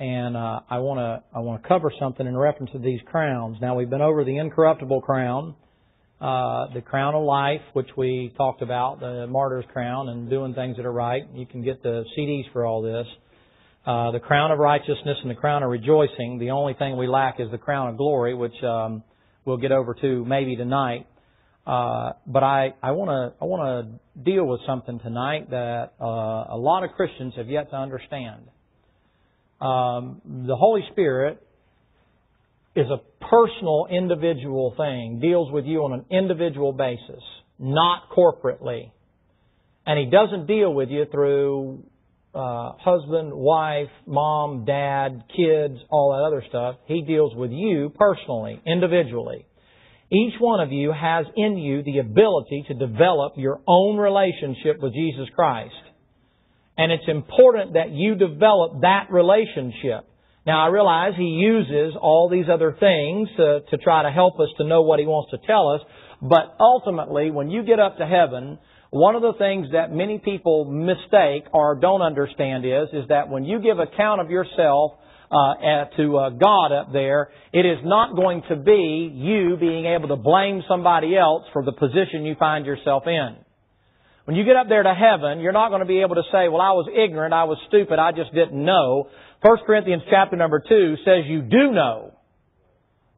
and uh, I want to I want to cover something in reference to these crowns. Now we've been over the incorruptible crown, uh, the crown of life, which we talked about, the martyr's crown, and doing things that are right. You can get the CDs for all this. Uh, the crown of righteousness and the crown of rejoicing. The only thing we lack is the crown of glory, which um, we'll get over to maybe tonight. Uh, but I, I want to I want to deal with something tonight that uh, a lot of Christians have yet to understand. Um, the Holy Spirit is a personal, individual thing, deals with you on an individual basis, not corporately. And He doesn't deal with you through uh, husband, wife, mom, dad, kids, all that other stuff. He deals with you personally, individually. Each one of you has in you the ability to develop your own relationship with Jesus Christ. And it's important that you develop that relationship. Now I realize he uses all these other things to, to try to help us to know what he wants to tell us, but ultimately when you get up to heaven, one of the things that many people mistake or don't understand is, is that when you give account of yourself uh, to uh, God up there, it is not going to be you being able to blame somebody else for the position you find yourself in. When you get up there to heaven, you're not going to be able to say, well, I was ignorant, I was stupid, I just didn't know. 1 Corinthians chapter number 2 says you do know.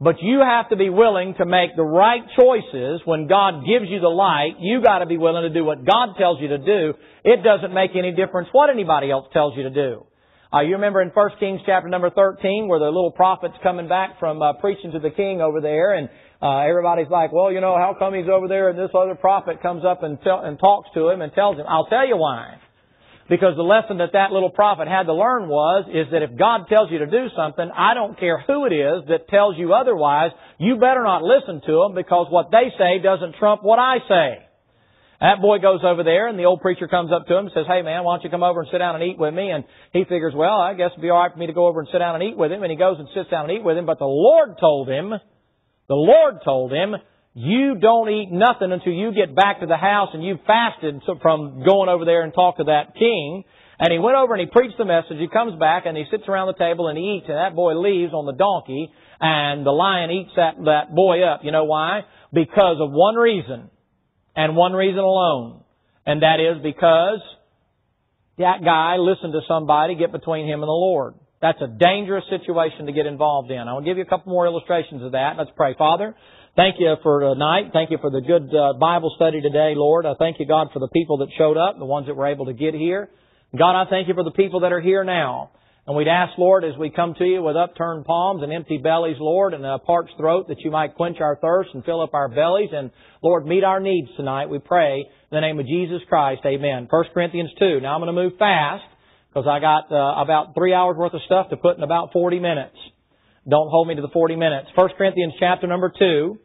But you have to be willing to make the right choices when God gives you the light. You got to be willing to do what God tells you to do. It doesn't make any difference what anybody else tells you to do. Uh, you remember in 1 Kings chapter number 13 where the little prophet's coming back from uh, preaching to the king over there and uh, everybody's like, well, you know, how come he's over there and this other prophet comes up and, tell, and talks to him and tells him, I'll tell you why. Because the lesson that that little prophet had to learn was, is that if God tells you to do something, I don't care who it is that tells you otherwise, you better not listen to them because what they say doesn't trump what I say. That boy goes over there and the old preacher comes up to him and says, hey man, why don't you come over and sit down and eat with me? And he figures, well, I guess it'd be alright for me to go over and sit down and eat with him. And he goes and sits down and eat with him. But the Lord told him, the Lord told him, you don't eat nothing until you get back to the house and you've fasted from going over there and talk to that king. And he went over and he preached the message. He comes back and he sits around the table and he eats and that boy leaves on the donkey and the lion eats that, that boy up. You know why? Because of one reason and one reason alone. And that is because that guy listened to somebody get between him and the Lord. That's a dangerous situation to get involved in. I will give you a couple more illustrations of that. Let's pray. Father, thank you for tonight. Thank you for the good uh, Bible study today, Lord. I thank you, God, for the people that showed up, the ones that were able to get here. God, I thank you for the people that are here now. And we'd ask, Lord, as we come to you with upturned palms and empty bellies, Lord, and a parched throat, that you might quench our thirst and fill up our bellies. And, Lord, meet our needs tonight, we pray. In the name of Jesus Christ, amen. 1 Corinthians 2. Now I'm going to move fast, because I got uh, about three hours worth of stuff to put in about 40 minutes. Don't hold me to the 40 minutes. 1 Corinthians chapter number 2.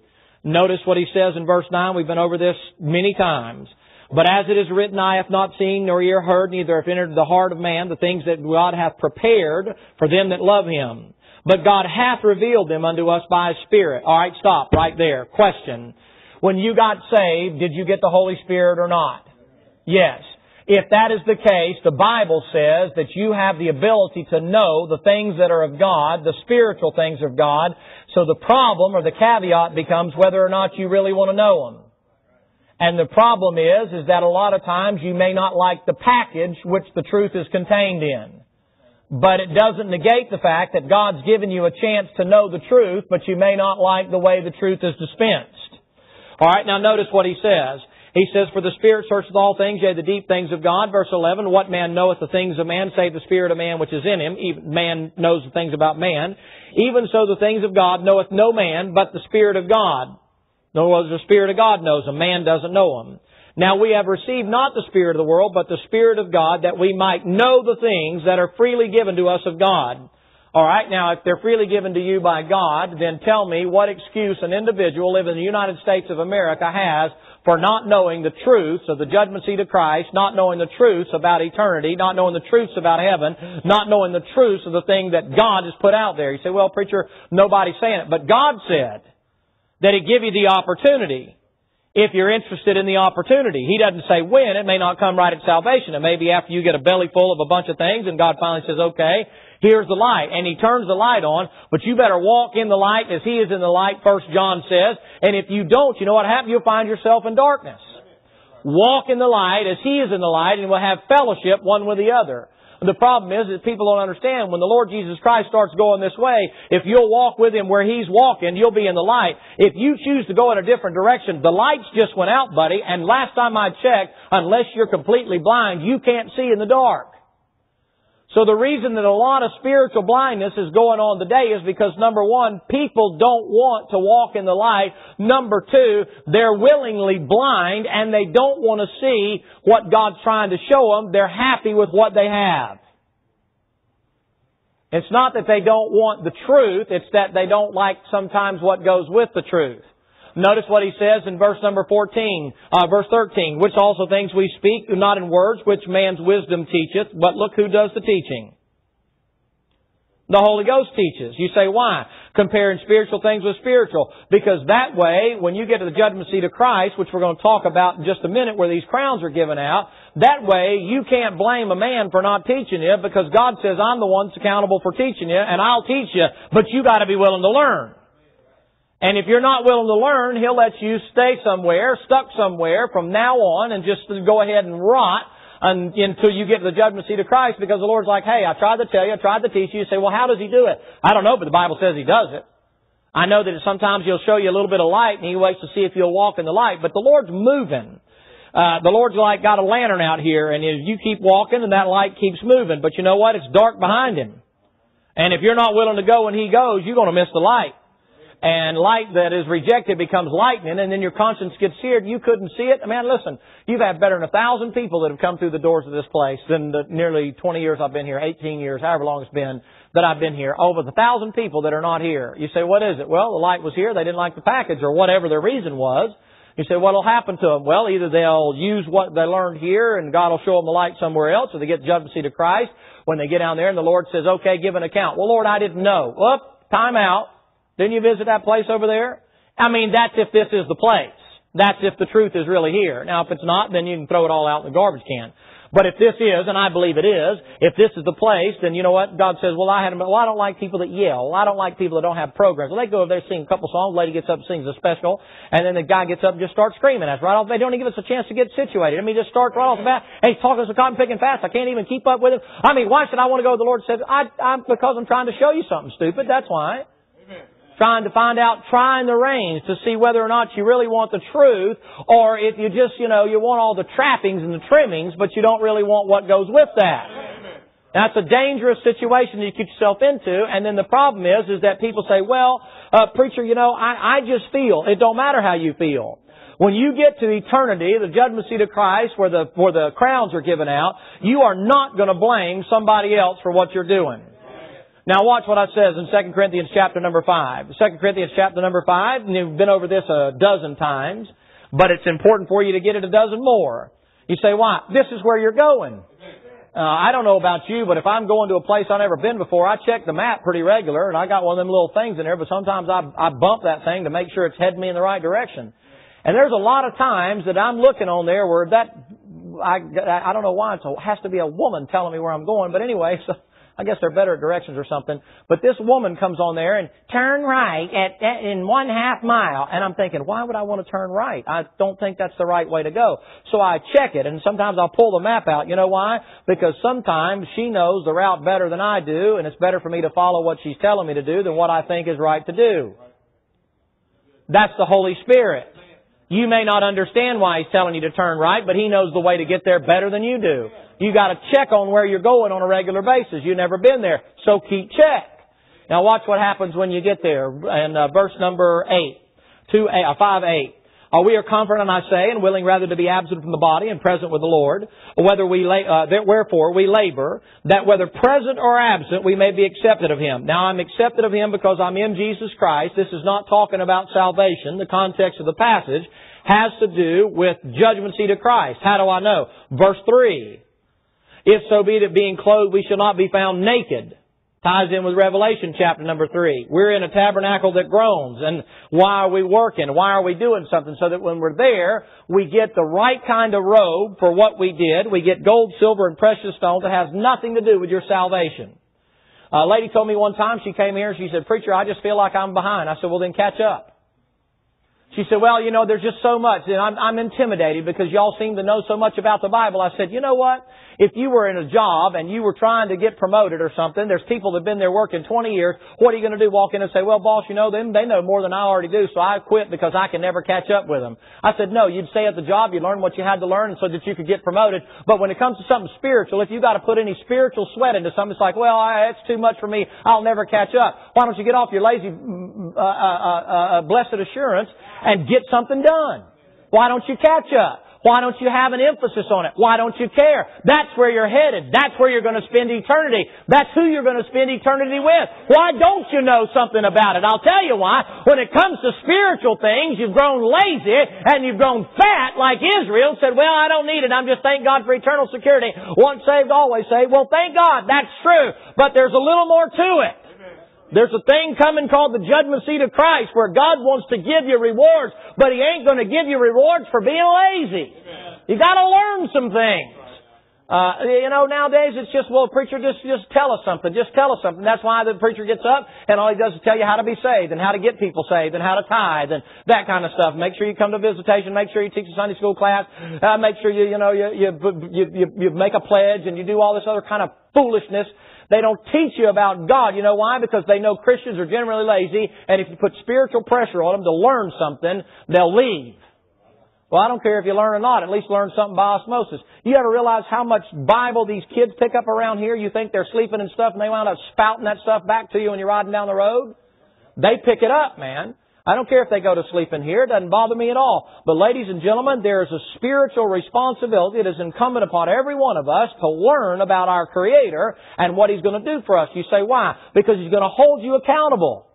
Notice what he says in verse 9. We've been over this many times. But as it is written, eye hath not seen, nor ear heard, neither hath entered the heart of man the things that God hath prepared for them that love Him. But God hath revealed them unto us by His Spirit. Alright, stop right there. Question. When you got saved, did you get the Holy Spirit or not? Yes. If that is the case, the Bible says that you have the ability to know the things that are of God, the spiritual things of God. So the problem or the caveat becomes whether or not you really want to know them. And the problem is, is that a lot of times you may not like the package which the truth is contained in. But it doesn't negate the fact that God's given you a chance to know the truth, but you may not like the way the truth is dispensed. Alright, now notice what he says. He says, For the Spirit searcheth all things, yea, the deep things of God. Verse 11, What man knoweth the things of man, save the Spirit of man which is in him. Even man knows the things about man. Even so the things of God knoweth no man, but the Spirit of God. Nor was the Spirit of God knows them. Man doesn't know them. Now we have received not the Spirit of the world, but the Spirit of God, that we might know the things that are freely given to us of God. Alright, now if they're freely given to you by God, then tell me what excuse an individual living in the United States of America has for not knowing the truths of the judgment seat of Christ, not knowing the truths about eternity, not knowing the truths about heaven, not knowing the truths of the thing that God has put out there. You say, well, preacher, nobody's saying it. But God said, that He give you the opportunity if you're interested in the opportunity. He doesn't say when. It may not come right at salvation. It may be after you get a belly full of a bunch of things and God finally says, okay, Here's the light. And he turns the light on, but you better walk in the light as he is in the light, First John says. And if you don't, you know what happens? You'll find yourself in darkness. Walk in the light as he is in the light and we'll have fellowship one with the other. The problem is that people don't understand when the Lord Jesus Christ starts going this way, if you'll walk with Him where He's walking, you'll be in the light. If you choose to go in a different direction, the lights just went out, buddy, and last time I checked, unless you're completely blind, you can't see in the dark. So the reason that a lot of spiritual blindness is going on today is because number one, people don't want to walk in the light. Number two, they're willingly blind and they don't want to see what God's trying to show them. They're happy with what they have. It's not that they don't want the truth, it's that they don't like sometimes what goes with the truth. Notice what he says in verse number 14, uh, verse 13, which also things we speak, not in words which man's wisdom teacheth, but look who does the teaching. The Holy Ghost teaches. You say, why? Comparing spiritual things with spiritual. Because that way, when you get to the judgment seat of Christ, which we're going to talk about in just a minute, where these crowns are given out, that way you can't blame a man for not teaching you, because God says, I'm the one that's accountable for teaching you, and I'll teach you, but you gotta be willing to learn. And if you're not willing to learn, He'll let you stay somewhere, stuck somewhere from now on and just go ahead and rot until you get to the judgment seat of Christ because the Lord's like, hey, I tried to tell you, I tried to teach you. You say, well, how does He do it? I don't know, but the Bible says He does it. I know that sometimes He'll show you a little bit of light and He waits to see if you'll walk in the light, but the Lord's moving. Uh, the Lord's like got a lantern out here and if you keep walking and that light keeps moving, but you know what? It's dark behind Him. And if you're not willing to go when He goes, you're going to miss the light and light that is rejected becomes lightning, and then your conscience gets seared, you couldn't see it. Man, listen, you've had better than a thousand people that have come through the doors of this place than the nearly 20 years I've been here, 18 years, however long it's been that I've been here. Over a thousand people that are not here. You say, what is it? Well, the light was here, they didn't like the package, or whatever their reason was. You say, what'll happen to them? Well, either they'll use what they learned here and God will show them the light somewhere else, or they get the judgment seat of Christ when they get down there and the Lord says, okay, give an account. Well, Lord, I didn't know. Whoop, time out. Didn't you visit that place over there? I mean, that's if this is the place. That's if the truth is really here. Now, if it's not, then you can throw it all out in the garbage can. But if this is, and I believe it is, if this is the place, then you know what? God says, well, I had, well, I don't like people that yell. I don't like people that don't have programs. Well, they go over there, sing a couple songs, lady gets up, sings a special, and then the guy gets up and just starts screaming. That's right off. They don't even give us a chance to get situated. I mean, just start right off the bat. Hey, he's talking so cotton picking fast. I can't even keep up with him. I mean, why should I want to go? to The Lord said, I, I'm, because I'm trying to show you something stupid. That's why trying to find out, trying the reins to see whether or not you really want the truth, or if you just, you know, you want all the trappings and the trimmings, but you don't really want what goes with that. That's a dangerous situation that you get yourself into, and then the problem is, is that people say, well, uh, preacher, you know, I, I just feel. It don't matter how you feel. When you get to eternity, the judgment seat of Christ, where the, where the crowns are given out, you are not going to blame somebody else for what you're doing. Now watch what it says in 2 Corinthians chapter number 5. 2 Corinthians chapter number 5, and you've been over this a dozen times, but it's important for you to get it a dozen more. You say, why? This is where you're going. Uh, I don't know about you, but if I'm going to a place I've never been before, I check the map pretty regular, and I got one of them little things in there, but sometimes I, I bump that thing to make sure it's heading me in the right direction. And there's a lot of times that I'm looking on there where that, I, I don't know why, it has to be a woman telling me where I'm going, but anyway, so I guess they're better directions or something. But this woman comes on there and turn right at, at, in one half mile. And I'm thinking, why would I want to turn right? I don't think that's the right way to go. So I check it and sometimes I'll pull the map out. You know why? Because sometimes she knows the route better than I do and it's better for me to follow what she's telling me to do than what I think is right to do. That's the Holy Spirit. You may not understand why He's telling you to turn right, but He knows the way to get there better than you do. You got to check on where you're going on a regular basis. You've never been there, so keep check. Now watch what happens when you get there. In uh, verse number eight, two, eight, uh, five, eight. Uh, we are confident, I say, and willing rather to be absent from the body and present with the Lord. Whether we, la- uh, wherefore we labor that whether present or absent we may be accepted of Him. Now I'm accepted of Him because I'm in Jesus Christ. This is not talking about salvation. The context of the passage has to do with judgment seat of Christ. How do I know? Verse three. If so be that being clothed we shall not be found naked. Ties in with Revelation chapter number three. We're in a tabernacle that groans. And why are we working? Why are we doing something? So that when we're there, we get the right kind of robe for what we did. We get gold, silver, and precious stones that has nothing to do with your salvation. A lady told me one time, she came here and she said, Preacher, I just feel like I'm behind. I said, Well then catch up. She said, well, you know, there's just so much, and I'm, I'm intimidated because y'all seem to know so much about the Bible. I said, you know what? If you were in a job and you were trying to get promoted or something, there's people that have been there working 20 years, what are you going to do? Walk in and say, well, boss, you know, them, they know more than I already do, so I quit because I can never catch up with them. I said, no, you'd stay at the job, you'd learn what you had to learn so that you could get promoted. But when it comes to something spiritual, if you've got to put any spiritual sweat into something, it's like, well, I, it's too much for me, I'll never catch up. Why don't you get off your lazy, uh, uh, uh, uh blessed assurance and get something done? Why don't you catch up? Why don't you have an emphasis on it? Why don't you care? That's where you're headed. That's where you're going to spend eternity. That's who you're going to spend eternity with. Why don't you know something about it? I'll tell you why. When it comes to spiritual things, you've grown lazy and you've grown fat like Israel said, well, I don't need it. I'm just thank God for eternal security. Once saved, always saved. Well, thank God. That's true. But there's a little more to it. There's a thing coming called the judgment seat of Christ where God wants to give you rewards, but He ain't going to give you rewards for being lazy. You got to learn some things. Uh, you know, nowadays it's just, well, preacher, just, just tell us something. Just tell us something. That's why the preacher gets up and all he does is tell you how to be saved and how to get people saved and how to tithe and that kind of stuff. Make sure you come to visitation. Make sure you teach a Sunday school class. Uh, make sure you, you know, you, you, you, you, you make a pledge and you do all this other kind of foolishness they don't teach you about God. You know why? Because they know Christians are generally lazy, and if you put spiritual pressure on them to learn something, they'll leave. Well, I don't care if you learn or not, at least learn something by osmosis. You ever realize how much Bible these kids pick up around here? You think they're sleeping and stuff, and they wind up spouting that stuff back to you when you're riding down the road? They pick it up, man. I don't care if they go to sleep in here. It doesn't bother me at all. But ladies and gentlemen, there is a spiritual responsibility that is incumbent upon every one of us to learn about our Creator and what He's going to do for us. You say, why? Because He's going to hold you accountable.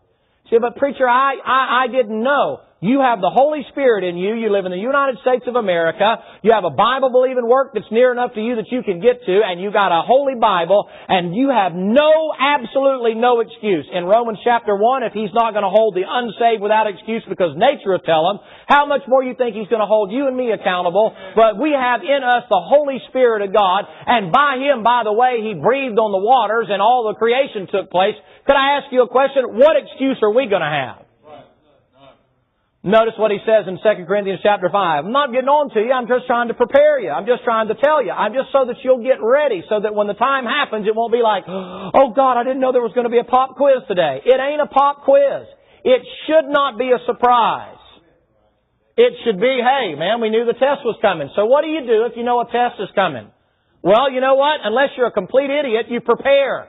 See, but preacher, I, I, I didn't know. You have the Holy Spirit in you. You live in the United States of America. You have a Bible believing work that's near enough to you that you can get to, and you got a Holy Bible, and you have no, absolutely no excuse. In Romans chapter 1, if He's not going to hold the unsaved without excuse because nature will tell Him, how much more you think He's going to hold you and me accountable? But we have in us the Holy Spirit of God, and by Him, by the way, He breathed on the waters and all the creation took place. Could I ask you a question? What excuse are we going to have? Notice what he says in 2 Corinthians chapter 5. I'm not getting on to you. I'm just trying to prepare you. I'm just trying to tell you. I'm just so that you'll get ready so that when the time happens, it won't be like, oh God, I didn't know there was going to be a pop quiz today. It ain't a pop quiz. It should not be a surprise. It should be, hey, man, we knew the test was coming. So what do you do if you know a test is coming? Well, you know what? Unless you're a complete idiot, you prepare.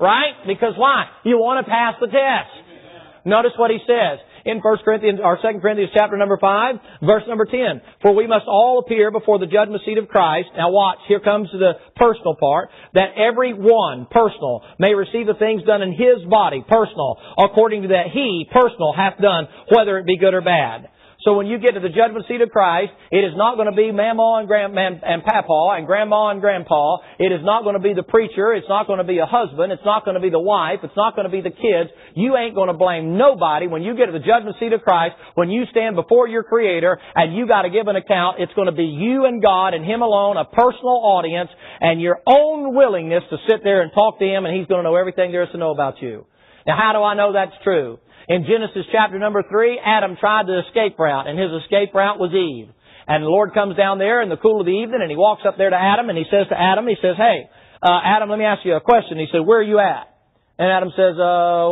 Right? Because why? You want to pass the test. Notice what he says in 1 Corinthians, or 2 Corinthians chapter number 5, verse number 10. For we must all appear before the judgment seat of Christ. Now watch, here comes the personal part, that every one, personal, may receive the things done in his body, personal, according to that he, personal, hath done, whether it be good or bad. So when you get to the judgment seat of Christ, it is not going to be Mama and, grand, and Papa and Grandma and Grandpa. It is not going to be the preacher. It's not going to be a husband. It's not going to be the wife. It's not going to be the kids. You ain't going to blame nobody when you get to the judgment seat of Christ, when you stand before your Creator and you got to give an account. It's going to be you and God and Him alone, a personal audience, and your own willingness to sit there and talk to Him, and He's going to know everything there is to know about you. Now, how do I know that's true? In Genesis chapter number three, Adam tried the escape route, and his escape route was Eve. And the Lord comes down there in the cool of the evening, and he walks up there to Adam, and he says to Adam, he says, Hey, uh, Adam, let me ask you a question. He said, Where are you at? And Adam says, uh,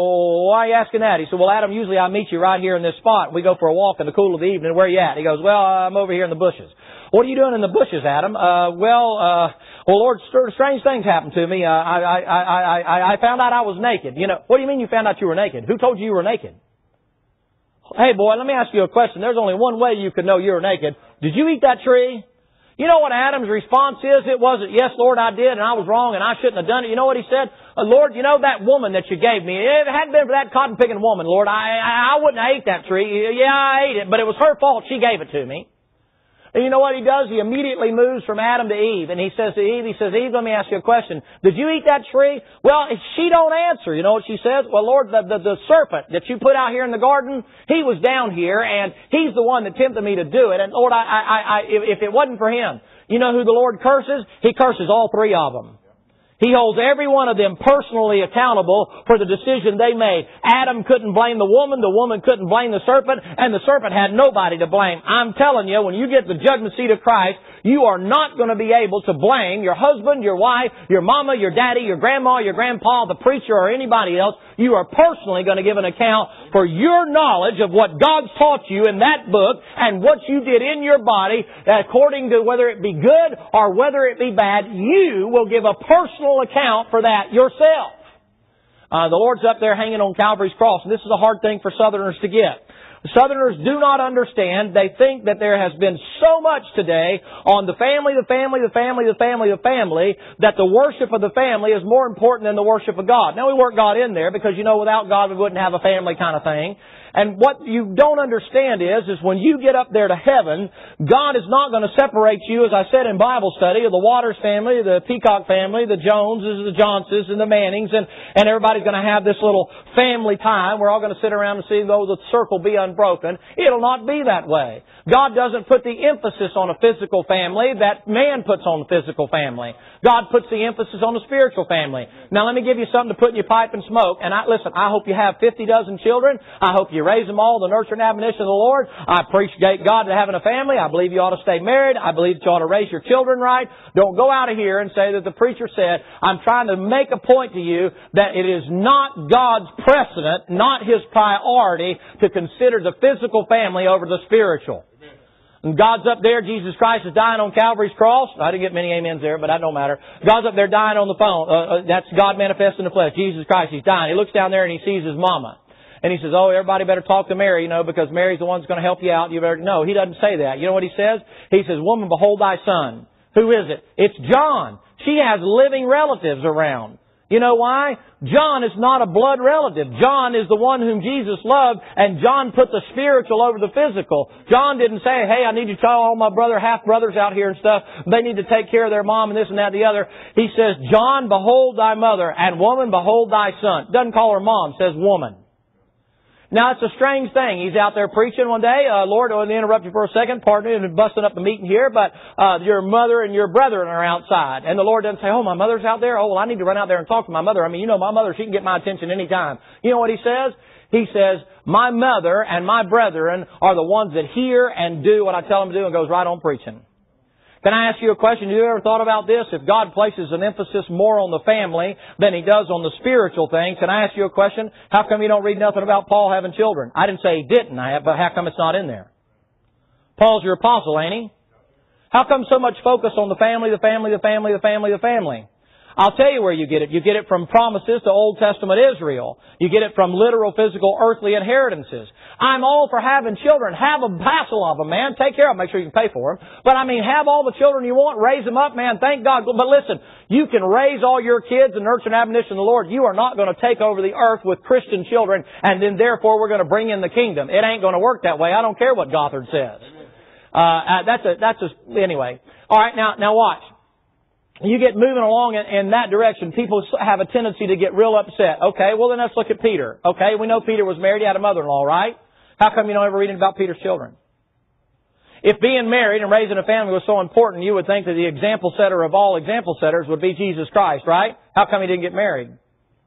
why are you asking that? He said, well, Adam, usually I meet you right here in this spot. We go for a walk in the cool of the evening. Where are you at? He goes, well, I'm over here in the bushes. What are you doing in the bushes, Adam? Uh, well, uh, well, Lord, strange things happened to me. Uh, I, I, I, I, I found out I was naked. You know, what do you mean you found out you were naked? Who told you you were naked? Hey boy, let me ask you a question. There's only one way you could know you're naked. Did you eat that tree? You know what Adam's response is? It wasn't, yes, Lord, I did, and I was wrong, and I shouldn't have done it. You know what he said? Uh, Lord, you know that woman that you gave me, if it hadn't been for that cotton picking woman, Lord, I, I, I wouldn't have ate that tree. Yeah, I ate it, but it was her fault. She gave it to me. And you know what he does? He immediately moves from Adam to Eve. And he says to Eve, he says, Eve, let me ask you a question. Did you eat that tree? Well, she don't answer. You know what she says? Well, Lord, the, the, the serpent that you put out here in the garden, he was down here and he's the one that tempted me to do it. And Lord, I, I, I, if it wasn't for him, you know who the Lord curses? He curses all three of them. He holds every one of them personally accountable for the decision they made. Adam couldn't blame the woman, the woman couldn't blame the serpent, and the serpent had nobody to blame. I'm telling you, when you get the judgment seat of Christ, you are not going to be able to blame your husband, your wife, your mama, your daddy, your grandma, your grandpa, the preacher, or anybody else. You are personally going to give an account for your knowledge of what God's taught you in that book and what you did in your body according to whether it be good or whether it be bad. You will give a personal personal account for that yourself. Uh, the Lord's up there hanging on Calvary's cross, and this is a hard thing for Southerners to get. Southerners do not understand. They think that there has been so much today on the family, the family, the family, the family, the family, that the worship of the family is more important than the worship of God. Now we work God in there because, you know, without God we wouldn't have a family kind of thing. And what you don't understand is, is when you get up there to heaven, God is not going to separate you, as I said in Bible study, of the Waters family, the Peacock family, the Joneses, the Johnses, and the Mannings, and, and everybody's going to have this little family time. We're all going to sit around and see though the circle be unbroken. It'll not be that way. God doesn't put the emphasis on a physical family that man puts on the physical family. God puts the emphasis on the spiritual family. Now let me give you something to put in your pipe and smoke. And I, listen, I hope you have 50 dozen children. I hope you raise them all the nurture and admonition of the Lord. I appreciate God to having a family. I believe you ought to stay married. I believe you ought to raise your children right. Don't go out of here and say that the preacher said, I'm trying to make a point to you that it is not God's precedent, not His priority to consider the physical family over the spiritual. And God's up there, Jesus Christ is dying on Calvary's cross. I didn't get many amens there, but that don't matter. God's up there dying on the phone. Uh, uh, that's God manifest in the flesh. Jesus Christ, He's dying. He looks down there and He sees His mama. And He says, oh, everybody better talk to Mary, you know, because Mary's the one that's going to help you out. You better, no, He doesn't say that. You know what He says? He says, woman, behold thy son. Who is it? It's John. She has living relatives around. You know why? John is not a blood relative. John is the one whom Jesus loved, and John put the spiritual over the physical. John didn't say, hey, I need to tell all my brother, half brothers out here and stuff, they need to take care of their mom and this and that and the other. He says, John, behold thy mother, and woman, behold thy son. Doesn't call her mom, says woman. Now it's a strange thing. He's out there preaching one day. Uh, Lord, me interrupt you for a second. Pardon me, I'm busting up the meeting here, but uh, your mother and your brethren are outside, and the Lord doesn't say, "Oh, my mother's out there. Oh, well, I need to run out there and talk to my mother." I mean, you know, my mother, she can get my attention anytime. You know what he says? He says, "My mother and my brethren are the ones that hear and do what I tell them to do," and goes right on preaching. Can I ask you a question? Have you ever thought about this? If God places an emphasis more on the family than He does on the spiritual things, can I ask you a question? How come you don't read nothing about Paul having children? I didn't say he didn't, but how come it's not in there? Paul's your apostle, ain't he? How come so much focus on the family, the family, the family, the family, the family? I'll tell you where you get it. You get it from promises to Old Testament Israel. You get it from literal, physical, earthly inheritances. I'm all for having children. Have a passel of them, man. Take care of them. Make sure you can pay for them. But I mean, have all the children you want. Raise them up, man. Thank God. But listen, you can raise all your kids and nurture and admonition of the Lord. You are not going to take over the earth with Christian children and then therefore we're going to bring in the kingdom. It ain't going to work that way. I don't care what Gothard says. Uh, uh, that's a, that's a, anyway. Alright, now, now watch you get moving along in, in, that direction, people have a tendency to get real upset. Okay, well then let's look at Peter. Okay, we know Peter was married, he had a mother-in-law, right? How come you don't ever read about Peter's children? If being married and raising a family was so important, you would think that the example setter of all example setters would be Jesus Christ, right? How come he didn't get married?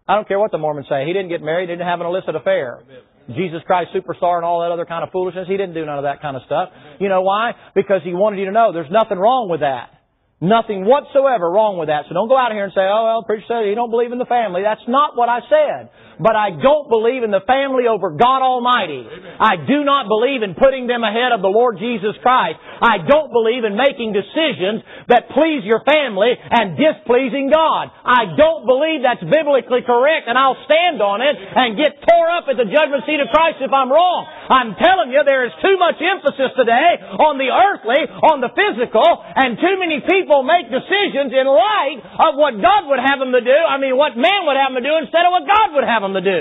I don't care what the Mormons say. He didn't get married, he didn't have an illicit affair. Jesus Christ superstar and all that other kind of foolishness. He didn't do none of that kind of stuff. You know why? Because he wanted you to know there's nothing wrong with that. Nothing whatsoever wrong with that. So don't go out here and say, oh, well, preacher said you don't believe in the family. That's not what I said but I don't believe in the family over God Almighty. I do not believe in putting them ahead of the Lord Jesus Christ. I don't believe in making decisions that please your family and displeasing God. I don't believe that's biblically correct and I'll stand on it and get tore up at the judgment seat of Christ if I'm wrong. I'm telling you there is too much emphasis today on the earthly, on the physical, and too many people make decisions in light of what God would have them to do, I mean what man would have them to do instead of what God would have them to do.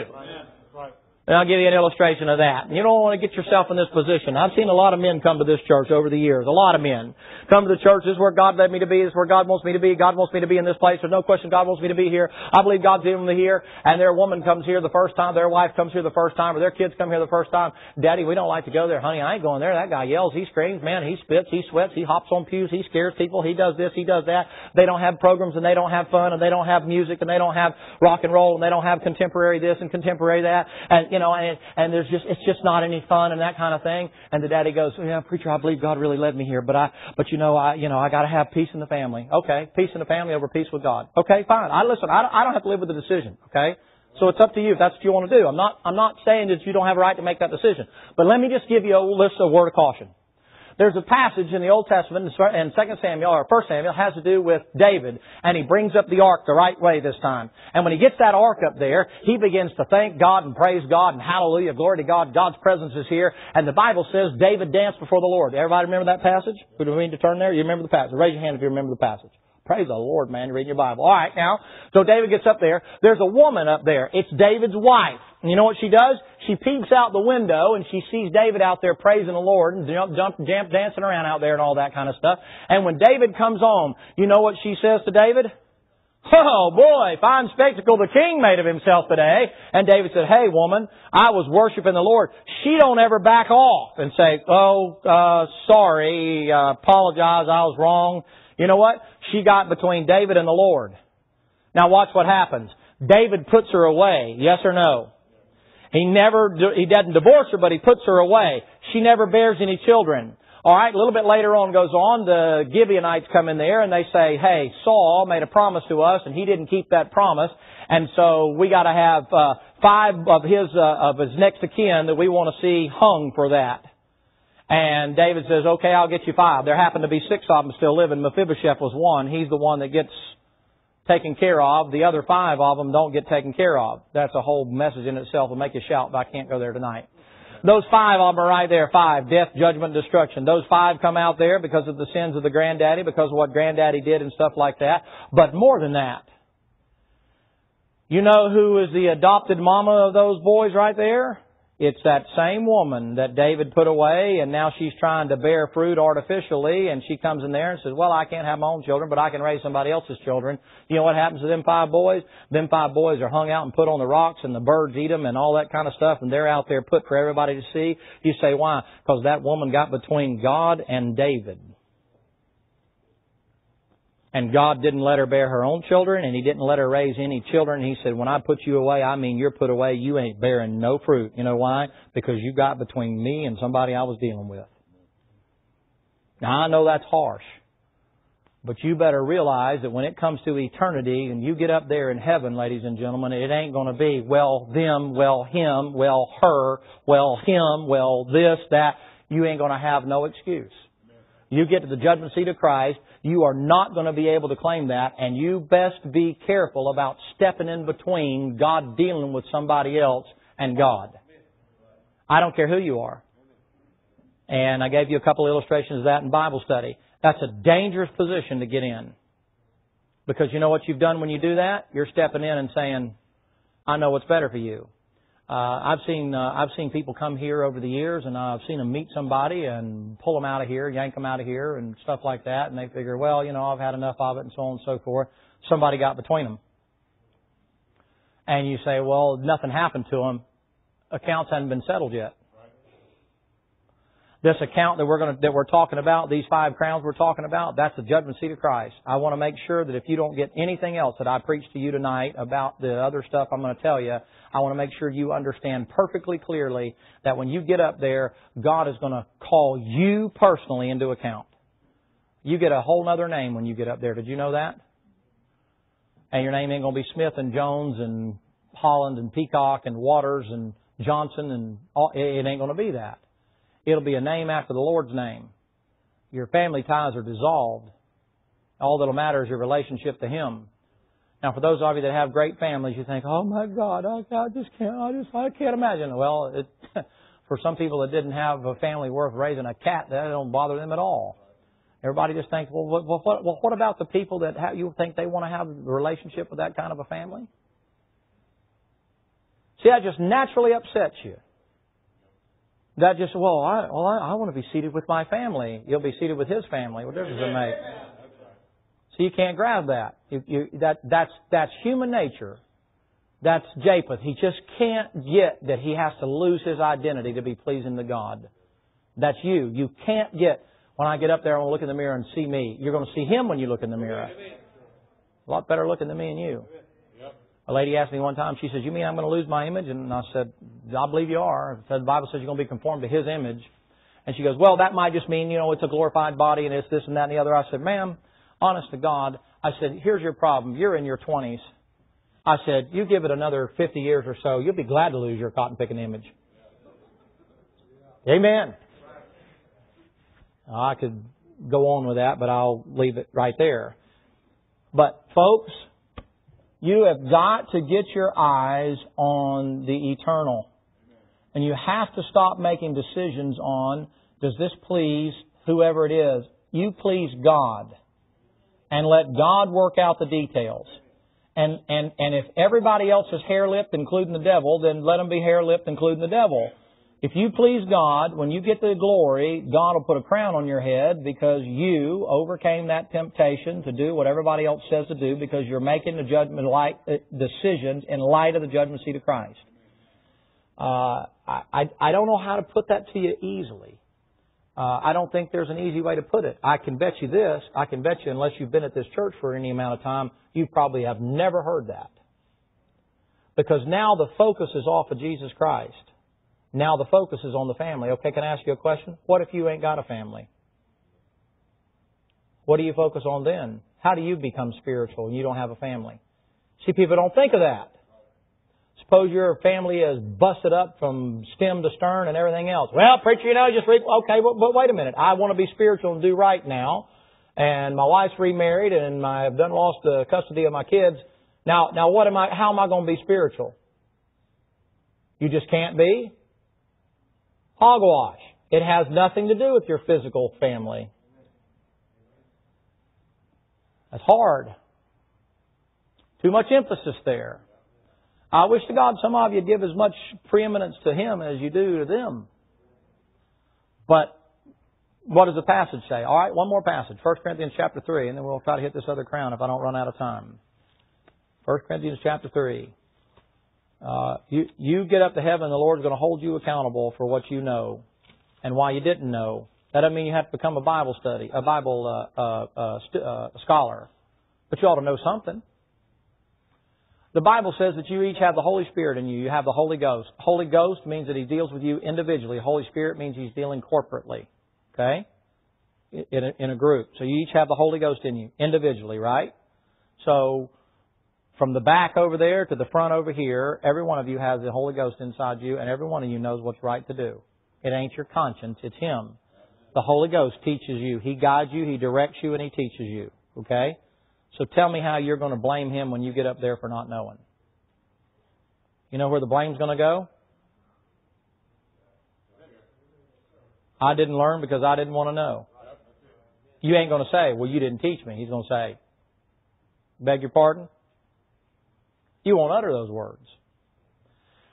And I'll give you an illustration of that. You don't want to get yourself in this position. I've seen a lot of men come to this church over the years. A lot of men come to the church. This is where God led me to be. This is where God wants me to be. God wants me to be in this place. There's no question God wants me to be here. I believe God's me here. And their woman comes here the first time. Their wife comes here the first time. Or their kids come here the first time. Daddy, we don't like to go there. Honey, I ain't going there. That guy yells. He screams. Man, he spits. He sweats. He hops on pews. He scares people. He does this. He does that. They don't have programs and they don't have fun and they don't have music and they don't have rock and roll and they don't have contemporary this and contemporary that. And, you know, and, and there's just, it's just not any fun and that kind of thing. And the daddy goes, yeah, preacher, I believe God really led me here, but I, but you know, I, you know, I gotta have peace in the family. Okay, peace in the family over peace with God. Okay, fine. I listen, I don't, I don't have to live with the decision. Okay? So it's up to you if that's what you want to do. I'm not, I'm not saying that you don't have a right to make that decision. But let me just give you a list of word of caution. There's a passage in the Old Testament in 2 Samuel or 1 Samuel has to do with David and he brings up the ark the right way this time. And when he gets that ark up there, he begins to thank God and praise God and hallelujah, glory to God, God's presence is here. And the Bible says David danced before the Lord. Everybody remember that passage? Who do we need to turn there? You remember the passage. Raise your hand if you remember the passage. Praise the Lord, man. You're reading your Bible. All right, now. So David gets up there. There's a woman up there. It's David's wife. And you know what she does? She peeks out the window and she sees David out there praising the Lord and jump, jump, jump, dancing around out there and all that kind of stuff. And when David comes home, you know what she says to David? Oh boy, fine spectacle the king made of himself today. And David said, hey woman, I was worshiping the Lord. She don't ever back off and say, oh, uh, sorry, uh, apologize, I was wrong. You know what? She got between David and the Lord. Now watch what happens. David puts her away. Yes or no? He never, he doesn't divorce her, but he puts her away. She never bears any children. Alright, a little bit later on goes on, the Gibeonites come in there and they say, hey, Saul made a promise to us and he didn't keep that promise. And so we gotta have, uh, five of his, uh, of his next of kin that we want to see hung for that. And David says, okay, I'll get you five. There happen to be six of them still living. Mephibosheth was one. He's the one that gets taken care of. The other five of them don't get taken care of. That's a whole message in itself. Will make you shout, but I can't go there tonight. Those five of them are right there. Five. Death, judgment, destruction. Those five come out there because of the sins of the granddaddy, because of what granddaddy did and stuff like that. But more than that, you know who is the adopted mama of those boys right there? It's that same woman that David put away and now she's trying to bear fruit artificially and she comes in there and says, well, I can't have my own children, but I can raise somebody else's children. You know what happens to them five boys? Them five boys are hung out and put on the rocks and the birds eat them and all that kind of stuff and they're out there put for everybody to see. You say, why? Because that woman got between God and David. And God didn't let her bear her own children, and He didn't let her raise any children. He said, when I put you away, I mean you're put away, you ain't bearing no fruit. You know why? Because you got between me and somebody I was dealing with. Now I know that's harsh. But you better realize that when it comes to eternity and you get up there in heaven, ladies and gentlemen, it ain't going to be, well, them, well, him, well, her, well, him, well, this, that. You ain't going to have no excuse. You get to the judgment seat of Christ, you are not going to be able to claim that, and you best be careful about stepping in between God dealing with somebody else and God. I don't care who you are. And I gave you a couple of illustrations of that in Bible study. That's a dangerous position to get in. Because you know what you've done when you do that? You're stepping in and saying, I know what's better for you. Uh, I've seen uh, I've seen people come here over the years, and I've seen them meet somebody and pull them out of here, yank them out of here, and stuff like that. And they figure, well, you know, I've had enough of it, and so on and so forth. Somebody got between them, and you say, well, nothing happened to them. Accounts hadn't been settled yet this account that we're going to, that we're talking about, these five crowns we're talking about, that's the judgment seat of Christ. I want to make sure that if you don't get anything else that I preach to you tonight about the other stuff I'm going to tell you, I want to make sure you understand perfectly clearly that when you get up there, God is going to call you personally into account. You get a whole other name when you get up there. Did you know that? And your name ain't going to be Smith and Jones and Holland and Peacock and Waters and Johnson and all, it ain't going to be that. It'll be a name after the Lord's name. Your family ties are dissolved. All that'll matter is your relationship to Him. Now, for those of you that have great families, you think, "Oh my God, I, I just can't, I just, I can't imagine." Well, it, for some people that didn't have a family worth raising a cat, that don't bother them at all. Everybody just thinks, "Well, what, what, well, what about the people that have, you think they want to have a relationship with that kind of a family?" See, that just naturally upsets you. That just, well, I, well, I, I want to be seated with my family. You'll be seated with his family. What difference does it make? So you can't grab that. You, you, that that's that's human nature. That's Japheth. He just can't get that he has to lose his identity to be pleasing to God. That's you. You can't get when I get up there, I want to look in the mirror and see me. You're going to see him when you look in the mirror. A lot better looking than me and you. A lady asked me one time, she says, You mean I'm going to lose my image? And I said, I believe you are. The Bible says you're going to be conformed to His image. And she goes, Well, that might just mean, you know, it's a glorified body and it's this and that and the other. I said, Ma'am, honest to God, I said, Here's your problem. You're in your 20s. I said, You give it another 50 years or so, you'll be glad to lose your cotton picking image. Amen. I could go on with that, but I'll leave it right there. But folks, you have got to get your eyes on the eternal. And you have to stop making decisions on, does this please whoever it is? You please God. And let God work out the details. And, and, and if everybody else is hair-lipped, including the devil, then let them be hair-lipped, including the devil. If you please God, when you get the glory, God will put a crown on your head because you overcame that temptation to do what everybody else says to do because you're making the judgment light, uh, decisions in light of the judgment seat of Christ. Uh, I, I don't know how to put that to you easily. Uh, I don't think there's an easy way to put it. I can bet you this. I can bet you, unless you've been at this church for any amount of time, you probably have never heard that. Because now the focus is off of Jesus Christ. Now the focus is on the family. Okay, can I ask you a question? What if you ain't got a family? What do you focus on then? How do you become spiritual and you don't have a family? See, people don't think of that. Suppose your family is busted up from stem to stern and everything else. Well, preacher, you know, just read, okay, but, but wait a minute. I want to be spiritual and do right now. And my wife's remarried and I've done lost the custody of my kids. Now, now what am I, how am I going to be spiritual? You just can't be? Hogwash. It has nothing to do with your physical family. That's hard. Too much emphasis there. I wish to God some of you give as much preeminence to Him as you do to them. But what does the passage say? All right, one more passage. 1 Corinthians chapter 3, and then we'll try to hit this other crown if I don't run out of time. 1 Corinthians chapter 3. Uh, you, you get up to heaven, the Lord's going to hold you accountable for what you know and why you didn't know. That doesn't mean you have to become a Bible study, a Bible uh, uh, uh st- uh, scholar, but you ought to know something. The Bible says that you each have the Holy Spirit in you. You have the Holy Ghost. Holy Ghost means that He deals with you individually. Holy Spirit means He's dealing corporately. Okay? In a, in a group. So you each have the Holy Ghost in you individually, right? So from the back over there to the front over here, every one of you has the Holy Ghost inside you, and every one of you knows what's right to do. It ain't your conscience, it's Him. The Holy Ghost teaches you. He guides you, He directs you, and He teaches you. Okay? So tell me how you're going to blame Him when you get up there for not knowing. You know where the blame's going to go? I didn't learn because I didn't want to know. You ain't going to say, well, you didn't teach me. He's going to say, beg your pardon? You won't utter those words.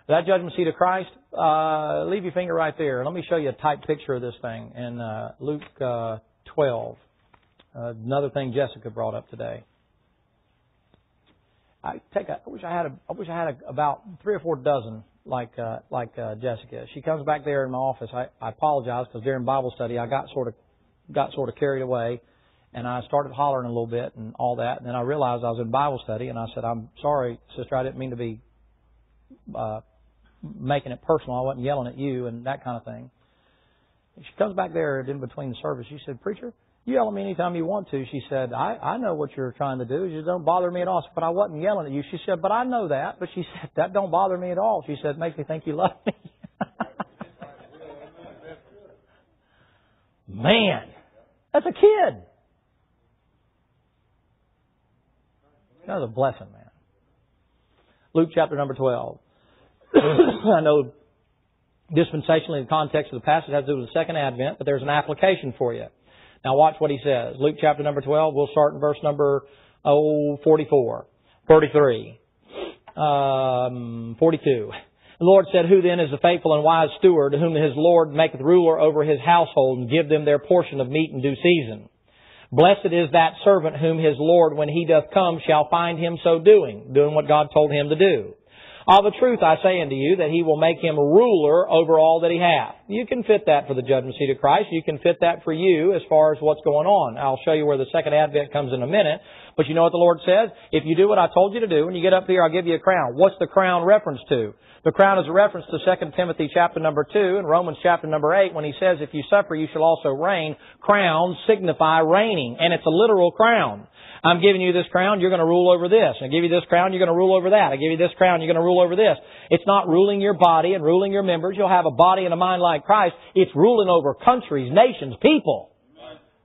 That judgment seat of Christ, uh, leave your finger right there. Let me show you a type picture of this thing in uh, Luke uh, 12. Uh, another thing Jessica brought up today. I take a, I wish I had a, I wish I had a, about three or four dozen like uh, like uh, Jessica. She comes back there in my office. I, I apologize because during Bible study I got sort of got sort of carried away and I started hollering a little bit and all that. And then I realized I was in Bible study, and I said, "I'm sorry, sister. I didn't mean to be uh, making it personal. I wasn't yelling at you and that kind of thing." She comes back there in between the service. She said, "Preacher, you yell at me anytime you want to." She said, "I I know what you're trying to do. You don't bother me at all." But I wasn't yelling at you. She said, "But I know that." But she said, "That don't bother me at all." She said, "Makes me think you love me." Man, that's a kid. That was a blessing, man. Luke chapter number 12. I know dispensationally, the context of the passage has to do with the second advent, but there's an application for you. Now watch what he says. Luke chapter number 12, we'll start in verse number oh, 44, 43, um, 42. The Lord said, Who then is the faithful and wise steward, whom his Lord maketh ruler over his household, and give them their portion of meat in due season? Blessed is that servant whom his Lord, when he doth come, shall find him so doing, doing what God told him to do. Of a truth I say unto you that he will make him ruler over all that he hath. You can fit that for the judgment seat of Christ. You can fit that for you as far as what's going on. I'll show you where the second advent comes in a minute. But you know what the Lord says? If you do what I told you to do, when you get up here, I'll give you a crown. What's the crown reference to? The crown is a reference to 2 Timothy chapter number 2 and Romans chapter number 8 when he says, if you suffer, you shall also reign. Crowns signify reigning, and it's a literal crown. I'm giving you this crown, you're going to rule over this. I give you this crown, you're going to rule over that. I give you this crown, you're going to rule over this. It's not ruling your body and ruling your members. You'll have a body and a mind like Christ. It's ruling over countries, nations, people.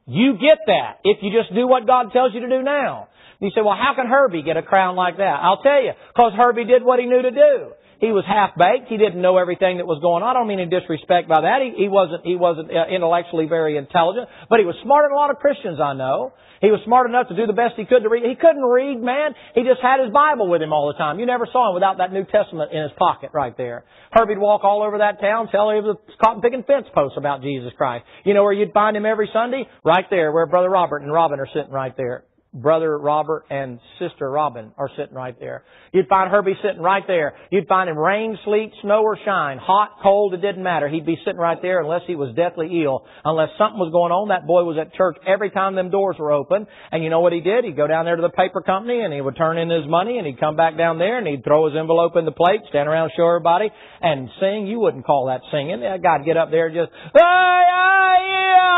You get that if you just do what God tells you to do now. You say, well, how can Herbie get a crown like that? I'll tell you, because Herbie did what he knew to do. He was half baked. He didn't know everything that was going on. I don't mean any disrespect by that. He, he wasn't he wasn't uh, intellectually very intelligent, but he was smarter than a lot of Christians I know. He was smart enough to do the best he could to read. He couldn't read, man. He just had his Bible with him all the time. You never saw him without that New Testament in his pocket right there. Herbie'd walk all over that town, tell he was cotton picking fence posts about Jesus Christ. You know where you'd find him every Sunday? Right there, where Brother Robert and Robin are sitting right there. Brother Robert and Sister Robin are sitting right there. You'd find Herbie sitting right there. You'd find him rain, sleet, snow, or shine, hot, cold, it didn't matter. He'd be sitting right there unless he was deathly ill. Unless something was going on, that boy was at church every time them doors were open. And you know what he did? He'd go down there to the paper company and he would turn in his money and he'd come back down there and he'd throw his envelope in the plate, stand around, show everybody, and sing. You wouldn't call that singing. God'd get up there and just, ah, yeah, yeah,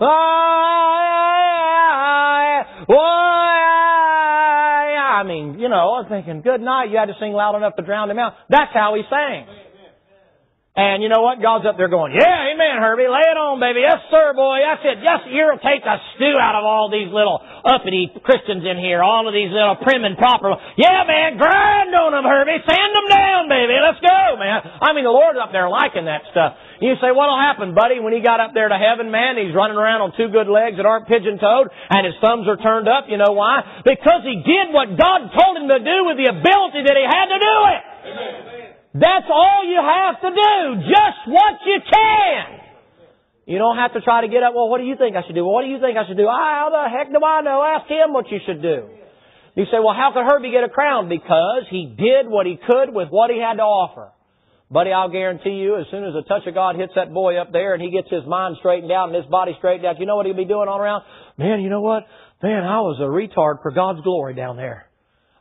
yeah, I mean, you know, I was thinking, good night, you had to sing loud enough to drown him out. That's how he sang. And you know what? God's up there going, yeah, amen, Herbie, lay it on, baby. Yes, sir, boy. That's it. Yes, you'll take the stew out of all these little uppity Christians in here, all of these little prim and proper. Yeah, man, grind on them, Herbie. Sand them down, baby. Let's go, man. I mean, the Lord's up there liking that stuff. You say, what'll happen, buddy, when he got up there to heaven, man? He's running around on two good legs that aren't pigeon-toed, and his thumbs are turned up. You know why? Because he did what God told him to do with the ability that he had to do it. Amen. That's all you have to do. Just what you can. You don't have to try to get up, well, what do you think I should do? Well, what do you think I should do? Ah, how the heck do I know? Ask him what you should do. You say, well, how could Herbie get a crown? Because he did what he could with what he had to offer. Buddy, I'll guarantee you, as soon as a touch of God hits that boy up there and he gets his mind straightened out and his body straightened out, you know what he'll be doing all around? Man, you know what? Man, I was a retard for God's glory down there.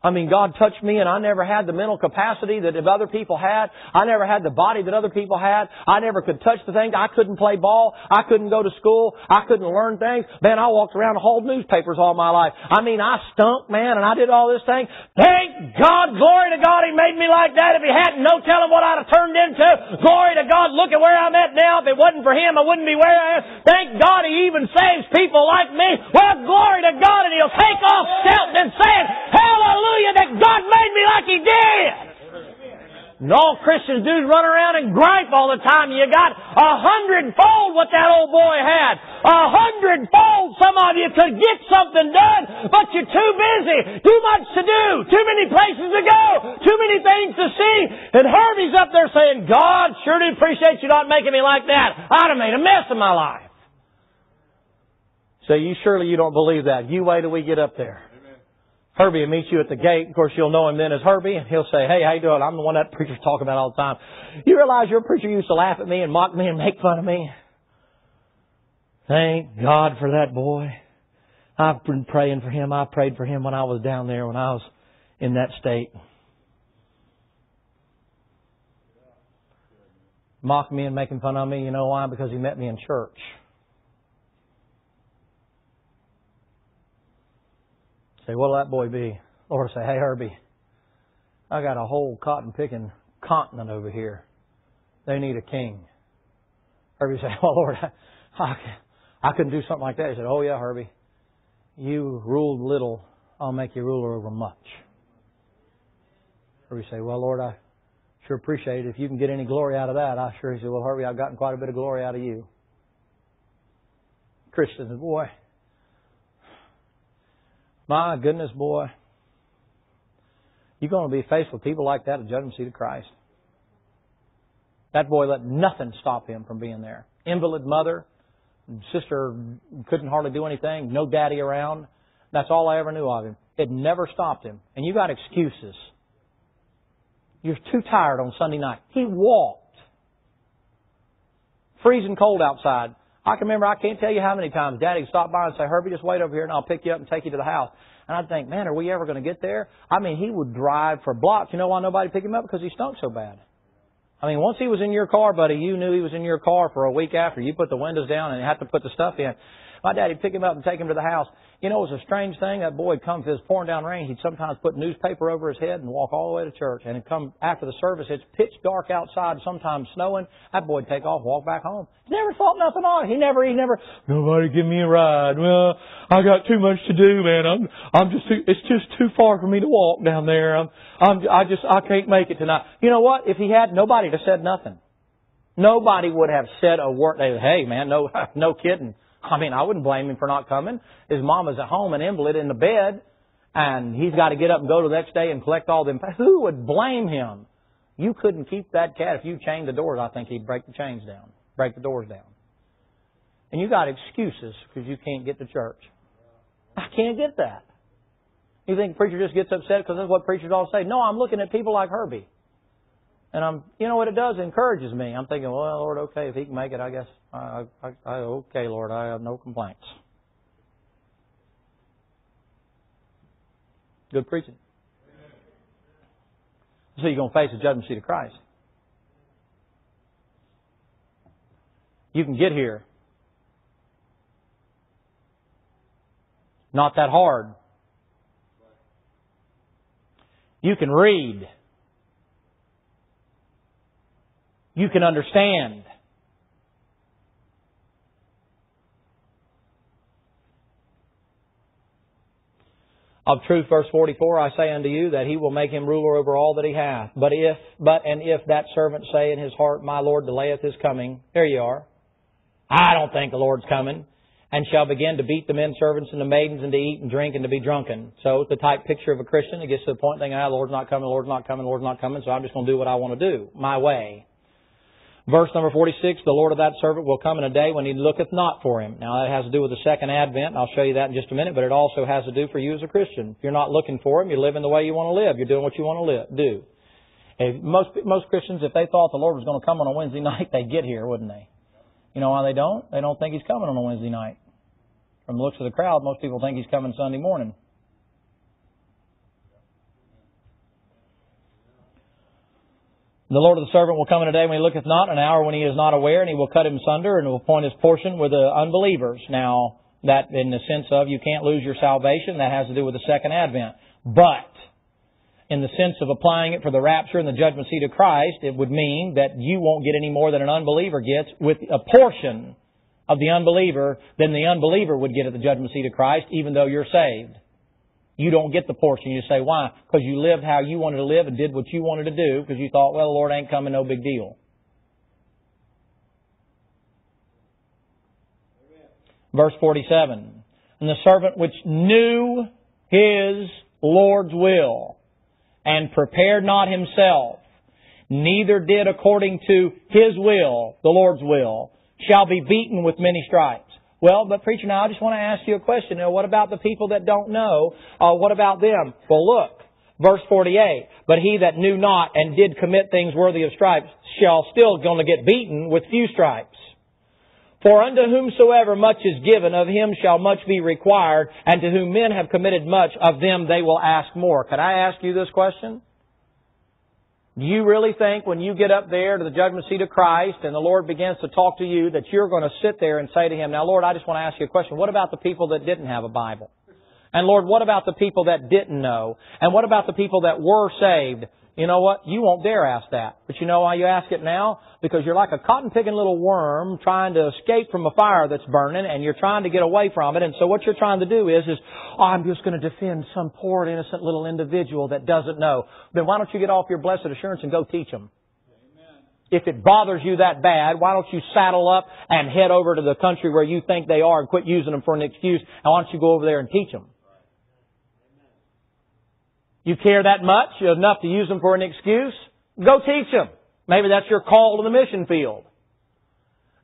I mean, God touched me and I never had the mental capacity that other people had. I never had the body that other people had. I never could touch the things. I couldn't play ball. I couldn't go to school. I couldn't learn things. Man, I walked around and hauled newspapers all my life. I mean, I stunk, man, and I did all this thing. Thank God, glory to God, He made me like that. If He hadn't, no telling what I'd have turned into. Glory to God, look at where I'm at now. If it wasn't for Him, I wouldn't be where I am. Thank God He even saves people like me. Well, glory to God, and He'll take off shouting and saying, Hallelujah hallelujah, that God made me like He did. And all Christians do run around and gripe all the time. You got a hundredfold what that old boy had. A hundredfold some of you could get something done, but you're too busy. Too much to do. Too many places to go. Too many things to see. And Herbie's up there saying, God, sure do appreciate you not making me like that. I'd have made a mess of my life. So you surely you don't believe that. You wait till we get up there. Herbie will meet you at the gate. Of course, you'll know him then as Herbie, and he'll say, "Hey, how you doing? I'm the one that preachers talk about all the time. You realize your preacher used to laugh at me and mock me and make fun of me? Thank God for that boy. I've been praying for him. I prayed for him when I was down there, when I was in that state. Mock me and making fun of me. You know why? Because he met me in church. Say, what'll that boy be? Lord say, hey Herbie, I got a whole cotton picking continent over here. They need a king. Herbie say, well Lord, I, I, couldn't do something like that. He said, oh yeah Herbie, you ruled little, I'll make you ruler over much. Herbie say, well Lord, I sure appreciate it. If you can get any glory out of that, I sure. He said, well Herbie, I've gotten quite a bit of glory out of you. Christian, boy, my goodness, boy. You're going to be faced with people like that at the judgment seat of Christ. That boy let nothing stop him from being there. Invalid mother, sister couldn't hardly do anything, no daddy around. That's all I ever knew of him. It never stopped him. And you got excuses. You're too tired on Sunday night. He walked. Freezing cold outside. I can remember, I can't tell you how many times Daddy would stop by and say, Herbie, just wait over here and I'll pick you up and take you to the house. And I'd think, man, are we ever going to get there? I mean, he would drive for blocks. You know why nobody picked him up? Because he stunk so bad. I mean, once he was in your car, buddy, you knew he was in your car for a week after. You put the windows down and had to put the stuff in. My daddy'd pick him up and take him to the house. You know, it was a strange thing. That boy would come if it was pouring down rain. He'd sometimes put newspaper over his head and walk all the way to church. And he'd come after the service. It's pitch dark outside, sometimes snowing. That boy'd take off, walk back home. Never thought nothing on it. He never, he never, nobody give me a ride. Well, I got too much to do, man. I'm, I'm just, too, it's just too far for me to walk down there. I'm, I'm, I just, I can't make it tonight. You know what? If he had, nobody would have said nothing. Nobody would have said a word. Hey, man, no, no kidding. I mean, I wouldn't blame him for not coming. His mama's at home, an invalid in the bed, and he's got to get up and go to the next day and collect all them. Who would blame him? You couldn't keep that cat if you chained the doors. I think he'd break the chains down, break the doors down. And you got excuses because you can't get to church. I can't get that. You think preacher just gets upset because that's what preachers all say? No, I'm looking at people like Herbie. And I'm, you know what it does? It encourages me. I'm thinking, well, Lord, okay, if He can make it, I guess, I, I, I, okay, Lord, I have no complaints. Good preaching. So you're going to face the judgment seat of Christ. You can get here. Not that hard. You can read. You can understand. Of truth, verse 44, I say unto you that he will make him ruler over all that he hath. But if, but and if that servant say in his heart, My Lord delayeth his coming, there you are. I don't think the Lord's coming. And shall begin to beat the men servants and the maidens and to eat and drink and to be drunken. So it's the type picture of a Christian. It gets to the point thinking, ah, the Lord's not coming, the Lord's not coming, the Lord's not coming, so I'm just going to do what I want to do, my way. Verse number 46, the Lord of that servant will come in a day when he looketh not for him. Now that has to do with the second advent, I'll show you that in just a minute, but it also has to do for you as a Christian. If you're not looking for him, you're living the way you want to live. You're doing what you want to live, do. If most, most Christians, if they thought the Lord was going to come on a Wednesday night, they'd get here, wouldn't they? You know why they don't? They don't think he's coming on a Wednesday night. From the looks of the crowd, most people think he's coming Sunday morning. The Lord of the servant will come in a day when he looketh not, an hour when he is not aware, and he will cut him sunder and will appoint his portion with the unbelievers. Now, that in the sense of you can't lose your salvation, that has to do with the second advent. But, in the sense of applying it for the rapture and the judgment seat of Christ, it would mean that you won't get any more than an unbeliever gets with a portion of the unbeliever than the unbeliever would get at the judgment seat of Christ, even though you're saved. You don't get the portion. You say, why? Because you lived how you wanted to live and did what you wanted to do because you thought, well, the Lord ain't coming, no big deal. Verse 47. And the servant which knew his Lord's will and prepared not himself, neither did according to his will, the Lord's will, shall be beaten with many stripes. Well, but preacher, now I just want to ask you a question. Now, what about the people that don't know? Uh, what about them? Well, look, verse 48. But he that knew not and did commit things worthy of stripes shall still going to get beaten with few stripes. For unto whomsoever much is given, of him shall much be required, and to whom men have committed much, of them they will ask more. Could I ask you this question? Do you really think when you get up there to the judgment seat of Christ and the Lord begins to talk to you that you're going to sit there and say to Him, now Lord, I just want to ask you a question. What about the people that didn't have a Bible? And Lord, what about the people that didn't know? And what about the people that were saved? You know what? You won't dare ask that. But you know why you ask it now? Because you're like a cotton picking little worm trying to escape from a fire that's burning and you're trying to get away from it. And so what you're trying to do is, is, oh, I'm just going to defend some poor innocent little individual that doesn't know. Then why don't you get off your blessed assurance and go teach them? If it bothers you that bad, why don't you saddle up and head over to the country where you think they are and quit using them for an excuse? And why don't you go over there and teach them? You care that much, enough to use them for an excuse? Go teach them. Maybe that's your call to the mission field.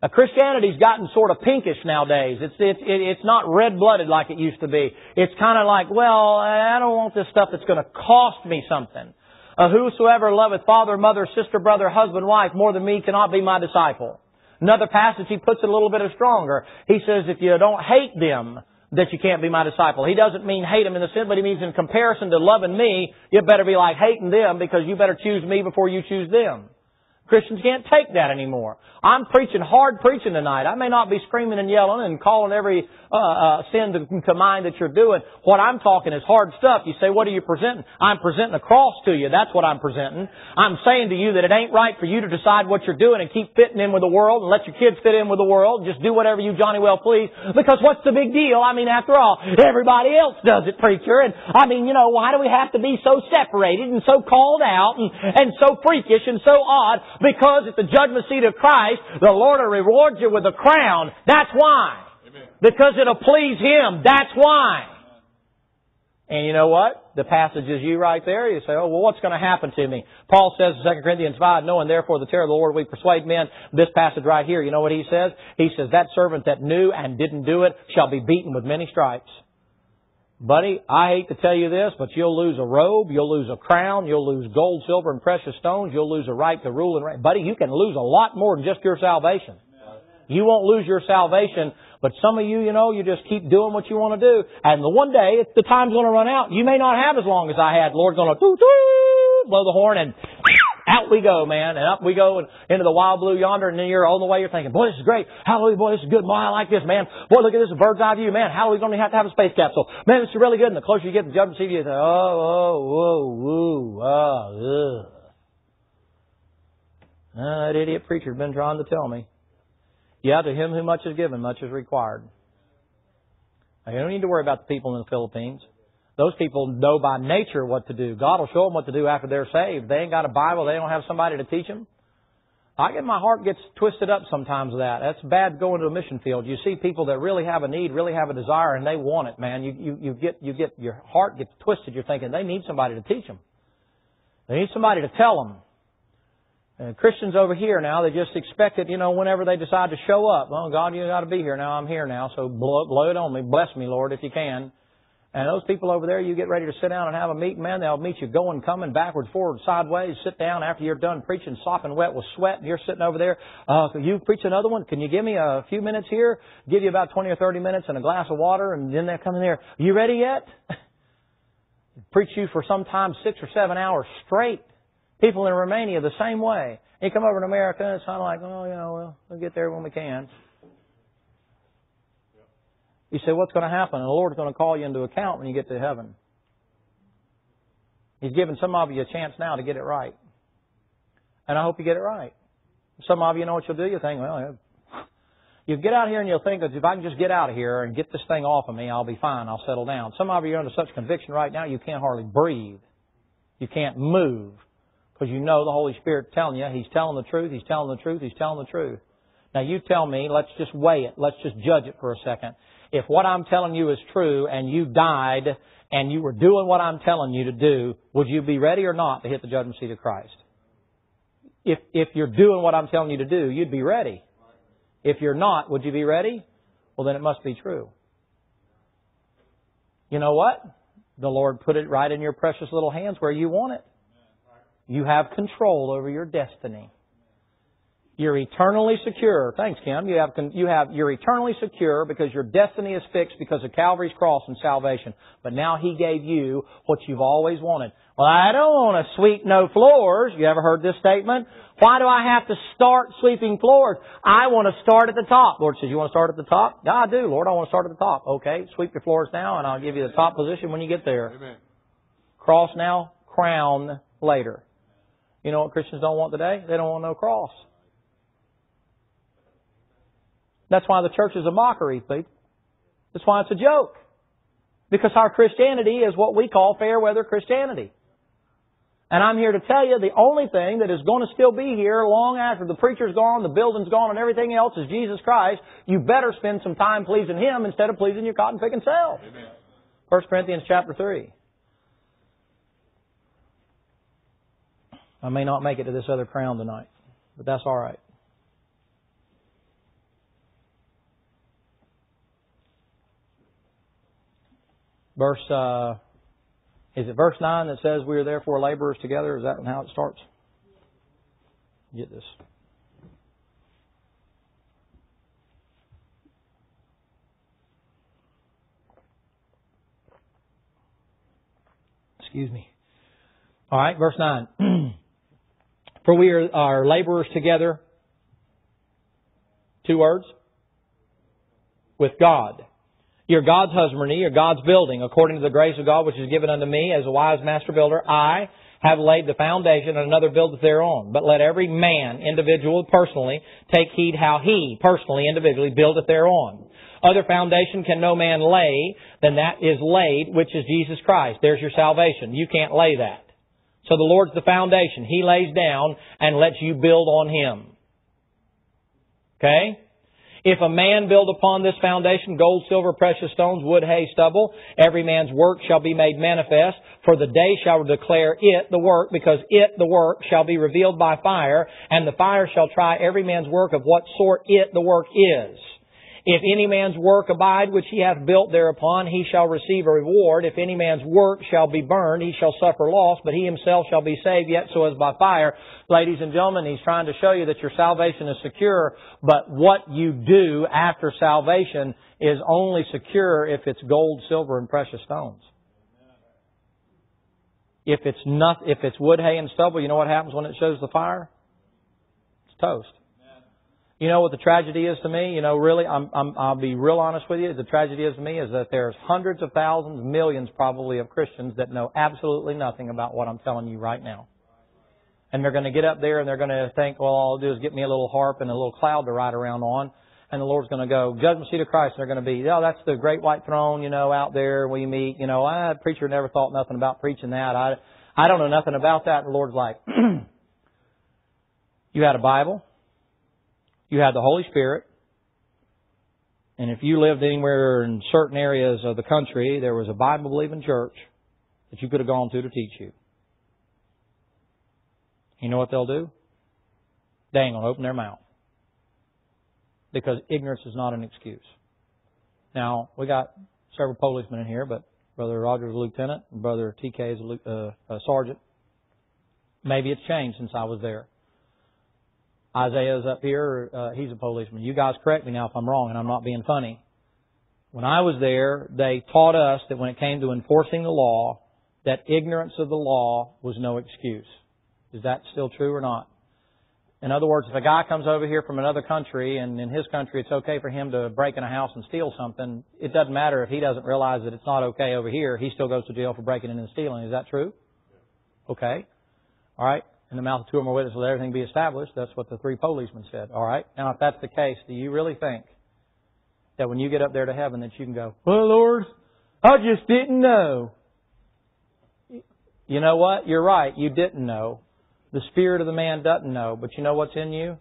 Uh, Christianity's gotten sort of pinkish nowadays. It's it's it's not red blooded like it used to be. It's kind of like, well, I don't want this stuff that's going to cost me something. Uh, whosoever loveth father, mother, sister, brother, husband, wife more than me cannot be my disciple. Another passage he puts it a little bit stronger. He says, if you don't hate them, that you can't be my disciple. He doesn't mean hate them in the sense, but he means in comparison to loving me, you better be like hating them because you better choose me before you choose them. Christians can't take that anymore. I'm preaching hard preaching tonight. I may not be screaming and yelling and calling every uh, uh, sin to, to mind that you're doing. What I'm talking is hard stuff. You say, what are you presenting? I'm presenting a cross to you. That's what I'm presenting. I'm saying to you that it ain't right for you to decide what you're doing and keep fitting in with the world and let your kids fit in with the world. Just do whatever you Johnny well please. Because what's the big deal? I mean, after all, everybody else does it, preacher. And I mean, you know, why do we have to be so separated and so called out and, and so freakish and so odd? Because at the judgment seat of Christ, the Lord will reward you with a crown. That's why. Amen. Because it'll please Him. That's why. And you know what? The passage is you right there. You say, oh, well, what's going to happen to me? Paul says in 2 Corinthians 5, knowing therefore the terror of the Lord we persuade men. This passage right here, you know what he says? He says, that servant that knew and didn't do it shall be beaten with many stripes. Buddy, I hate to tell you this, but you'll lose a robe, you'll lose a crown, you'll lose gold, silver, and precious stones, you'll lose a right to rule and reign. Buddy, you can lose a lot more than just your salvation. You won't lose your salvation, but some of you, you know, you just keep doing what you want to do. And the one day, the time's going to run out. You may not have as long as I had. Lord's going to blow the horn and out we go, man, and up we go and into the wild blue yonder, and then you're on the way, you're thinking, boy, this is great. Hallelujah, boy, this is good. Boy, I like this, man. Boy, look at this, bird's eye view, man. How are we going to have to have a space capsule? Man, this is really good. And the closer you get to the judgment seat, you say, oh, oh, whoa, woo, ah, ugh. Uh, that idiot preacher's been trying to tell me. Yeah, to him who much is given, much is required. You don't need to worry about the people in the Philippines. Those people know by nature what to do. God will show them what to do after they're saved. They ain't got a Bible. They don't have somebody to teach them. I get my heart gets twisted up sometimes that. That's bad going to a mission field. You see people that really have a need, really have a desire, and they want it, man. You, you, you get, you get, your heart gets twisted. You're thinking they need somebody to teach them. They need somebody to tell them. And Christians over here now, they just expect it, you know, whenever they decide to show up. Oh, God, you got to be here now. I'm here now. So blow, blow it on me. Bless me, Lord, if you can. And those people over there, you get ready to sit down and have a meeting, man, they'll meet you going, coming, backward, forward, sideways, sit down after you're done preaching, sopping wet with sweat, and you're sitting over there. Uh, can you preach another one? Can you give me a few minutes here? Give you about 20 or 30 minutes and a glass of water, and then they'll come in there. You ready yet? preach you for sometimes six or seven hours straight. People in Romania the same way. You come over to America, and it's kind of like, oh, you know, well, we'll get there when we can. You say, what's going to happen? And the Lord's going to call you into account when you get to heaven. He's given some of you a chance now to get it right. And I hope you get it right. Some of you know what you'll do. You think, well, you get out here and you'll think that if I can just get out of here and get this thing off of me, I'll be fine. I'll settle down. Some of you are under such conviction right now you can't hardly breathe. You can't move because you know the Holy Spirit telling you He's telling the truth. He's telling the truth. He's telling the truth. Now you tell me. Let's just weigh it. Let's just judge it for a second if what I'm telling you is true and you died and you were doing what I'm telling you to do, would you be ready or not to hit the judgment seat of Christ? If, if you're doing what I'm telling you to do, you'd be ready. If you're not, would you be ready? Well, then it must be true. You know what? The Lord put it right in your precious little hands where you want it. You have control over your destiny. You're eternally secure. Thanks, Kim. You have, you have, you're eternally secure because your destiny is fixed because of Calvary's cross and salvation. But now He gave you what you've always wanted. Well, I don't want to sweep no floors. You ever heard this statement? Why do I have to start sweeping floors? I want to start at the top. Lord says, you want to start at the top? Yeah, I do, Lord. I want to start at the top. Okay, sweep your floors now and I'll give you the top position when you get there. Amen. Cross now, crown later. You know what Christians don't want today? They don't want no cross. That's why the church is a mockery, people. That's why it's a joke. Because our Christianity is what we call fair weather Christianity. And I'm here to tell you the only thing that is going to still be here long after the preacher's gone, the building's gone, and everything else is Jesus Christ. You better spend some time pleasing Him instead of pleasing your cotton picking self. Amen. 1 Corinthians chapter 3. I may not make it to this other crown tonight, but that's all right. Verse, uh, is it verse 9 that says we are therefore laborers together? Is that how it starts? Get this. Excuse me. All right, verse 9. For we are, are laborers together. Two words. With God. You're God's husbandry, you're God's building, according to the grace of God which is given unto me as a wise master builder. I have laid the foundation and another buildeth thereon. But let every man, individual, personally, take heed how he, personally, individually, buildeth thereon. Other foundation can no man lay than that is laid, which is Jesus Christ. There's your salvation. You can't lay that. So the Lord's the foundation. He lays down and lets you build on Him. Okay? If a man build upon this foundation gold, silver, precious stones, wood, hay, stubble, every man's work shall be made manifest, for the day shall declare it, the work, because it, the work, shall be revealed by fire, and the fire shall try every man's work of what sort it, the work, is. If any man's work abide which he hath built thereupon, he shall receive a reward. If any man's work shall be burned, he shall suffer loss, but he himself shall be saved, yet so as by fire. Ladies and gentlemen, he's trying to show you that your salvation is secure, but what you do after salvation is only secure if it's gold, silver, and precious stones. If it's not, if it's wood, hay, and stubble, you know what happens when it shows the fire? It's toast. You know what the tragedy is to me? You know, really, I'm, I'm, I'll be real honest with you. The tragedy is to me is that there's hundreds of thousands, millions probably of Christians that know absolutely nothing about what I'm telling you right now. And they're going to get up there and they're going to think, well, all I'll do is get me a little harp and a little cloud to ride around on. And the Lord's going to go, judgment seat of Christ. And they're going to be, oh, that's the great white throne, you know, out there we meet. You know, I, preacher never thought nothing about preaching that. I, I don't know nothing about that. And the Lord's like, you had a Bible you had the Holy Spirit. And if you lived anywhere in certain areas of the country, there was a Bible believing church that you could have gone to to teach you. You know what they'll do? They ain't going to open their mouth. Because ignorance is not an excuse. Now, we got several policemen in here, but Brother Rogers lieutenant, and Brother TK is a, uh, a sergeant. Maybe it's changed since I was there. Isaiah's up here. Uh, he's a policeman. You guys correct me now if I'm wrong, and I'm not being funny. When I was there, they taught us that when it came to enforcing the law, that ignorance of the law was no excuse. Is that still true or not? In other words, if a guy comes over here from another country and in his country it's okay for him to break in a house and steal something, it doesn't matter if he doesn't realize that it's not okay over here. He still goes to jail for breaking in and stealing. Is that true? Okay. All right in the mouth of two or more witnesses let everything be established. That's what the three policemen said. All right. Now, if that's the case, do you really think that when you get up there to heaven that you can go, well, Lord, I just didn't know. You know what? You're right. You didn't know. The spirit of the man doesn't know. But you know what's in you?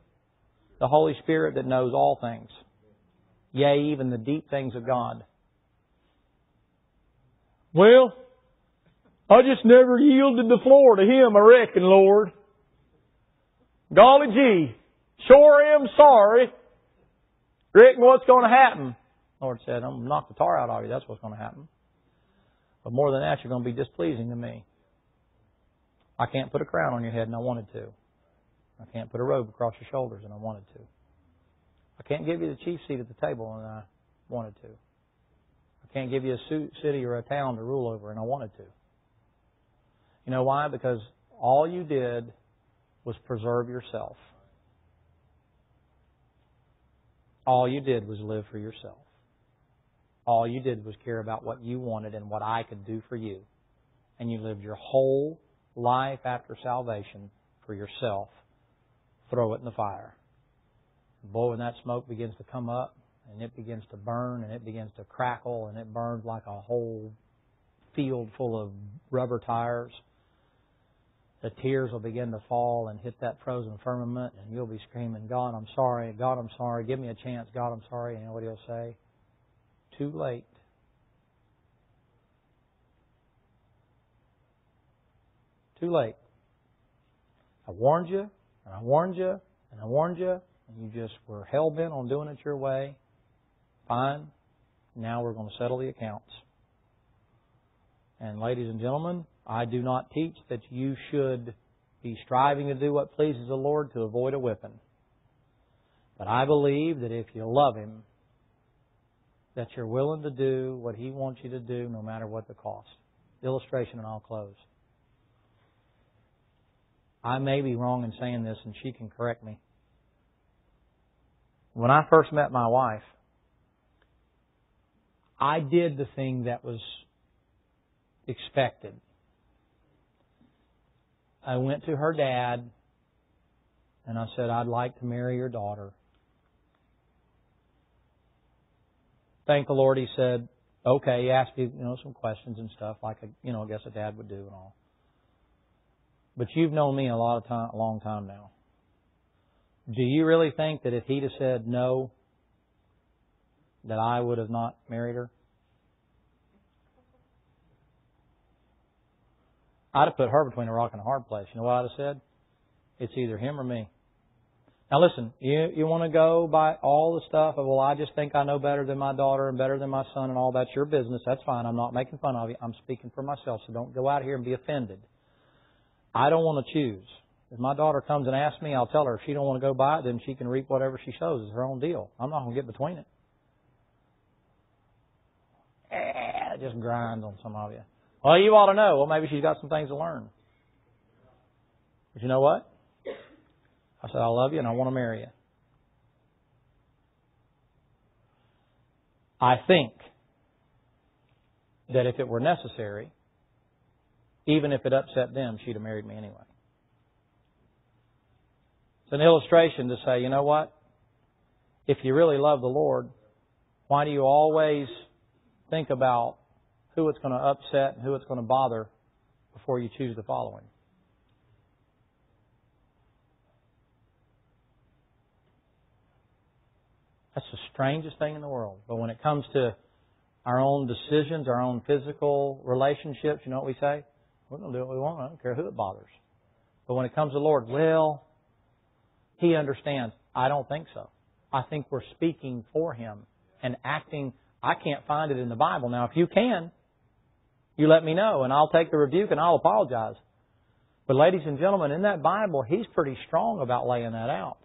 The Holy Spirit that knows all things. Yea, even the deep things of God. Well, I just never yielded the floor to Him, I reckon, Lord. Golly gee, sure am sorry. Reckon what's going to happen? Lord said, I'm going to knock the tar out of you. That's what's going to happen. But more than that, you're going to be displeasing to me. I can't put a crown on your head, and I wanted to. I can't put a robe across your shoulders, and I wanted to. I can't give you the chief seat at the table, and I wanted to. I can't give you a city or a town to rule over, and I wanted to. You know why? Because all you did was preserve yourself. All you did was live for yourself. All you did was care about what you wanted and what I could do for you. And you lived your whole life after salvation for yourself. Throw it in the fire. Boy, when that smoke begins to come up and it begins to burn and it begins to crackle and it burns like a whole field full of rubber tires the tears will begin to fall and hit that frozen firmament, and you'll be screaming, God, I'm sorry. God, I'm sorry. Give me a chance. God, I'm sorry. And you know what he'll say? Too late. Too late. I warned you, and I warned you, and I warned you, and you just were hell bent on doing it your way. Fine. Now we're going to settle the accounts. And ladies and gentlemen, I do not teach that you should be striving to do what pleases the Lord to avoid a whipping. But I believe that if you love Him, that you're willing to do what He wants you to do no matter what the cost. Illustration and I'll close. I may be wrong in saying this and she can correct me. When I first met my wife, I did the thing that was expected. I went to her dad and I said, I'd like to marry your daughter. Thank the Lord, he said, okay. He asked me, you know, some questions and stuff like, a, you know, I guess a dad would do and all. But you've known me a lot of time, a long time now. Do you really think that if he'd have said no, that I would have not married her? I'd have put her between a rock and a hard place. You know what I'd have said? It's either him or me. Now listen, you you want to go by all the stuff of well, I just think I know better than my daughter and better than my son and all that's your business. That's fine. I'm not making fun of you. I'm speaking for myself, so don't go out here and be offended. I don't want to choose. If my daughter comes and asks me, I'll tell her if she don't want to go by it, then she can reap whatever she sows. It's her own deal. I'm not going to get between it. Eh, just grinds on some of you. Well, you ought to know. Well, maybe she's got some things to learn. But you know what? I said, I love you and I want to marry you. I think that if it were necessary, even if it upset them, she'd have married me anyway. It's an illustration to say, you know what? If you really love the Lord, why do you always think about who it's going to upset and who it's going to bother before you choose the following. That's the strangest thing in the world. But when it comes to our own decisions, our own physical relationships, you know what we say? We're going to do what we want. I don't care who it bothers. But when it comes to the Lord, well, He understands. I don't think so. I think we're speaking for Him and acting. I can't find it in the Bible. Now, if you can, you let me know and I'll take the rebuke and I'll apologize. But ladies and gentlemen, in that Bible, He's pretty strong about laying that out.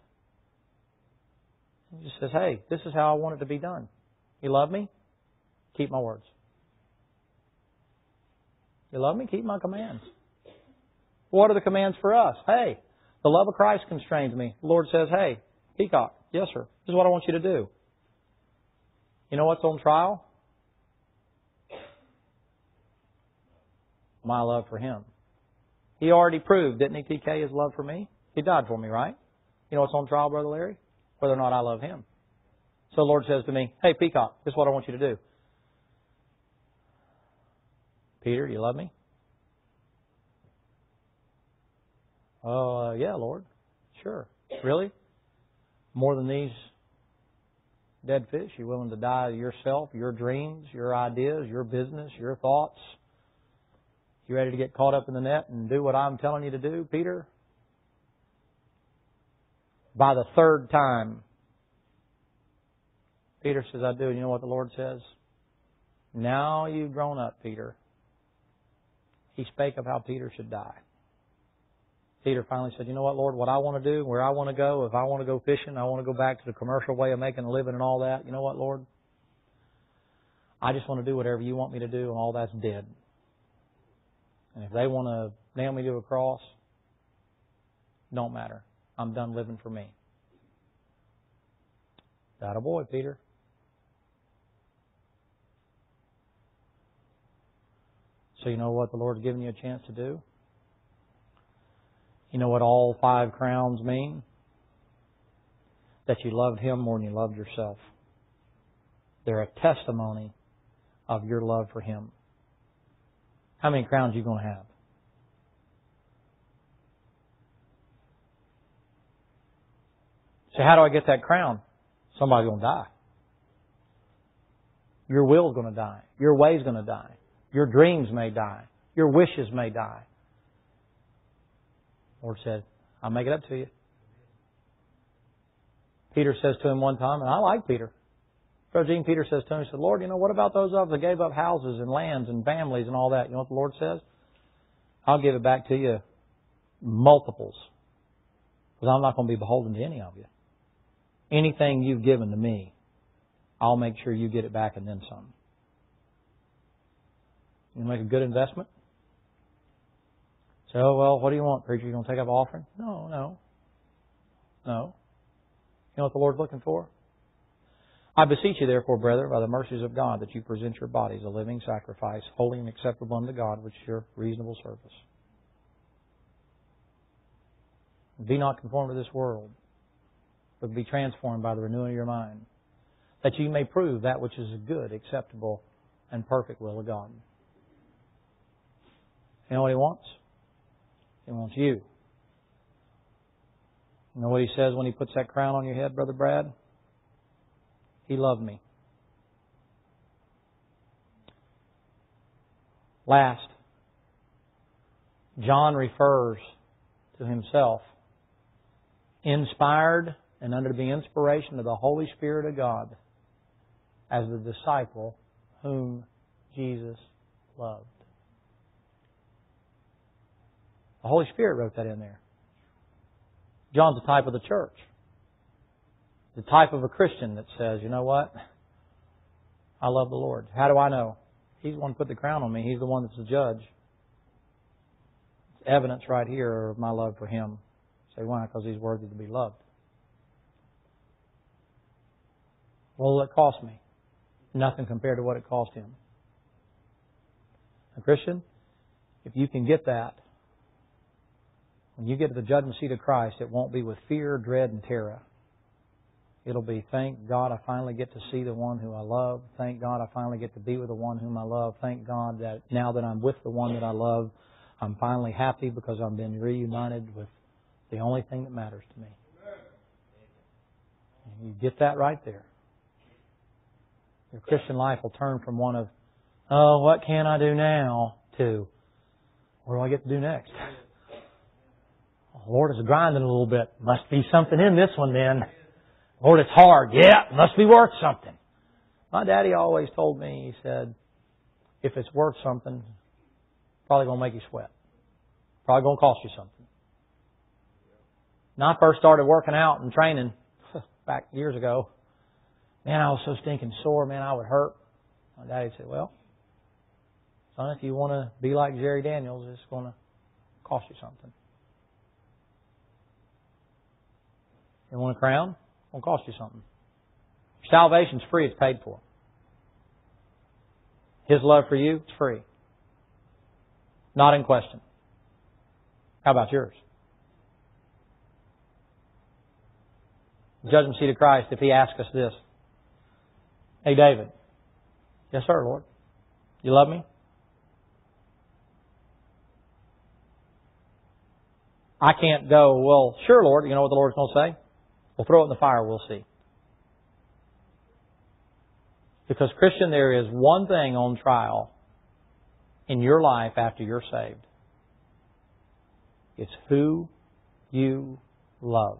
He just says, hey, this is how I want it to be done. You love me? Keep my words. You love me? Keep my commands. What are the commands for us? Hey, the love of Christ constrains me. The Lord says, hey, peacock, yes, sir. This is what I want you to do. You know what's on trial? My love for Him. He already proved, didn't he, TK, his love for me? He died for me, right? You know what's on trial, Brother Larry? whether or not I love Him. So the Lord says to me, Hey, Peacock, this is what I want you to do. Peter, you love me? Oh, uh, yeah, Lord. Sure. Really? More than these dead fish? You willing to die yourself, your dreams, your ideas, your business, your thoughts? You ready to get caught up in the net and do what I'm telling you to do, Peter? by the third time. Peter says, I do. And you know what the Lord says? Now you've grown up, Peter. He spake of how Peter should die. Peter finally said, You know what, Lord, what I want to do, where I want to go, if I want to go fishing, I want to go back to the commercial way of making a living and all that. You know what, Lord? I just want to do whatever you want me to do, and all that's dead. And if they want to nail me to a cross, don't matter. I'm done living for me. That a boy, Peter. So you know what the Lord's given you a chance to do? You know what all five crowns mean? That you loved Him more than you loved yourself. They're a testimony of your love for Him. How many crowns are you going to have? So how do I get that crown? Somebody's going to die. Your will's going to die. Your way's going to die. Your dreams may die. Your wishes may die. Lord said, I'll make it up to you. Peter says to him one time, and I like Peter. Brother Gene Peter says to him, he said, Lord, you know, what about those of us that gave up houses and lands and families and all that? You know what the Lord says? I'll give it back to you multiples. Because I'm not going to be beholden to any of you. Anything you've given to me, I'll make sure you get it back and then some. You make a good investment? So, well, what do you want, preacher? You going to take up offering? No, no. No. You know what the Lord's looking for? I beseech you, therefore, brethren, by the mercies of God, that you present your bodies a living sacrifice, holy and acceptable unto God, which is your reasonable service. Be not conformed to this world, but be transformed by the renewing of your mind, that you may prove that which is good, acceptable, and perfect will of God. You know what He wants? He wants you. You know what He says when He puts that crown on your head, Brother Brad? He loved me. Last, John refers to himself, inspired and under the inspiration of the Holy Spirit of God, as the disciple whom Jesus loved. The Holy Spirit wrote that in there. John's a type of the church the type of a Christian that says, you know what? I love the Lord. How do I know? He's the one who put the crown on me. He's the one that's the judge. It's evidence right here of my love for Him. Say why? Because He's worthy to be loved. What will it cost me? Nothing compared to what it cost Him. A Christian, if you can get that, when you get to the judgment seat of Christ, it won't be with fear, dread, and terror. It'll be, thank God I finally get to see the one who I love. Thank God I finally get to be with the one whom I love. Thank God that now that I'm with the one that I love, I'm finally happy because I've been reunited with the only thing that matters to me. And you get that right there. Your Christian life will turn from one of, oh, what can I do now, to, what do I get to do next? Lord, is grinding a little bit. Must be something in this one then. Lord, it's hard. Yeah, it must be worth something. My daddy always told me, he said, if it's worth something, probably going to make you sweat. Probably going to cost you something. When I first started working out and training back years ago, man, I was so stinking sore, man, I would hurt. My daddy said, well, son, if you want to be like Jerry Daniels, it's going to cost you something. You want a crown? Won't cost you something. Salvation's free, it's paid for. His love for you, it's free. Not in question. How about yours? Judgment seat of Christ, if he asks us this. Hey David. Yes, sir, Lord. You love me? I can't go, well, sure, Lord. You know what the Lord's going to say? We'll throw it in the fire, we'll see. Because, Christian, there is one thing on trial in your life after you're saved it's who you love.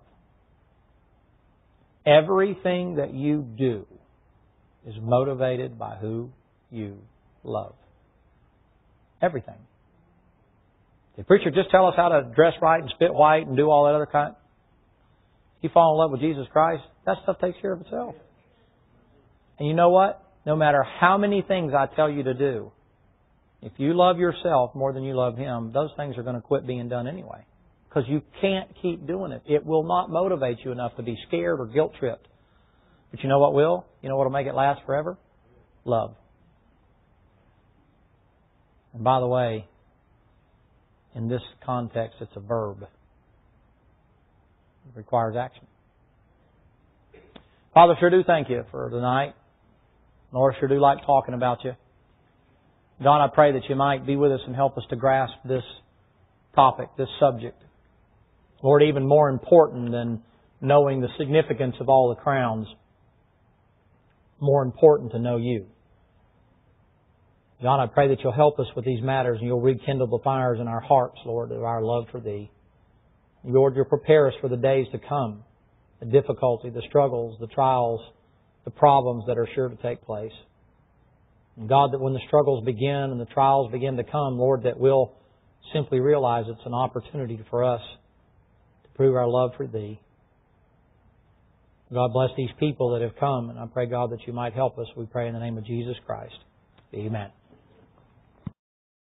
Everything that you do is motivated by who you love. Everything. The preacher just tell us how to dress right and spit white and do all that other kind you fall in love with Jesus Christ, that stuff takes care of itself. And you know what? No matter how many things I tell you to do, if you love yourself more than you love Him, those things are going to quit being done anyway. Because you can't keep doing it. It will not motivate you enough to be scared or guilt tripped. But you know what will? You know what will make it last forever? Love. And by the way, in this context, it's a verb. It requires action. Father, sure do thank you for tonight. Lord, sure do like talking about you. God, I pray that you might be with us and help us to grasp this topic, this subject. Lord, even more important than knowing the significance of all the crowns, more important to know you. God, I pray that you'll help us with these matters and you'll rekindle the fires in our hearts, Lord, of our love for Thee. Lord, you'll prepare us for the days to come, the difficulty, the struggles, the trials, the problems that are sure to take place. And God, that when the struggles begin and the trials begin to come, Lord, that we'll simply realize it's an opportunity for us to prove our love for Thee. God bless these people that have come, and I pray, God, that you might help us. We pray in the name of Jesus Christ. Amen.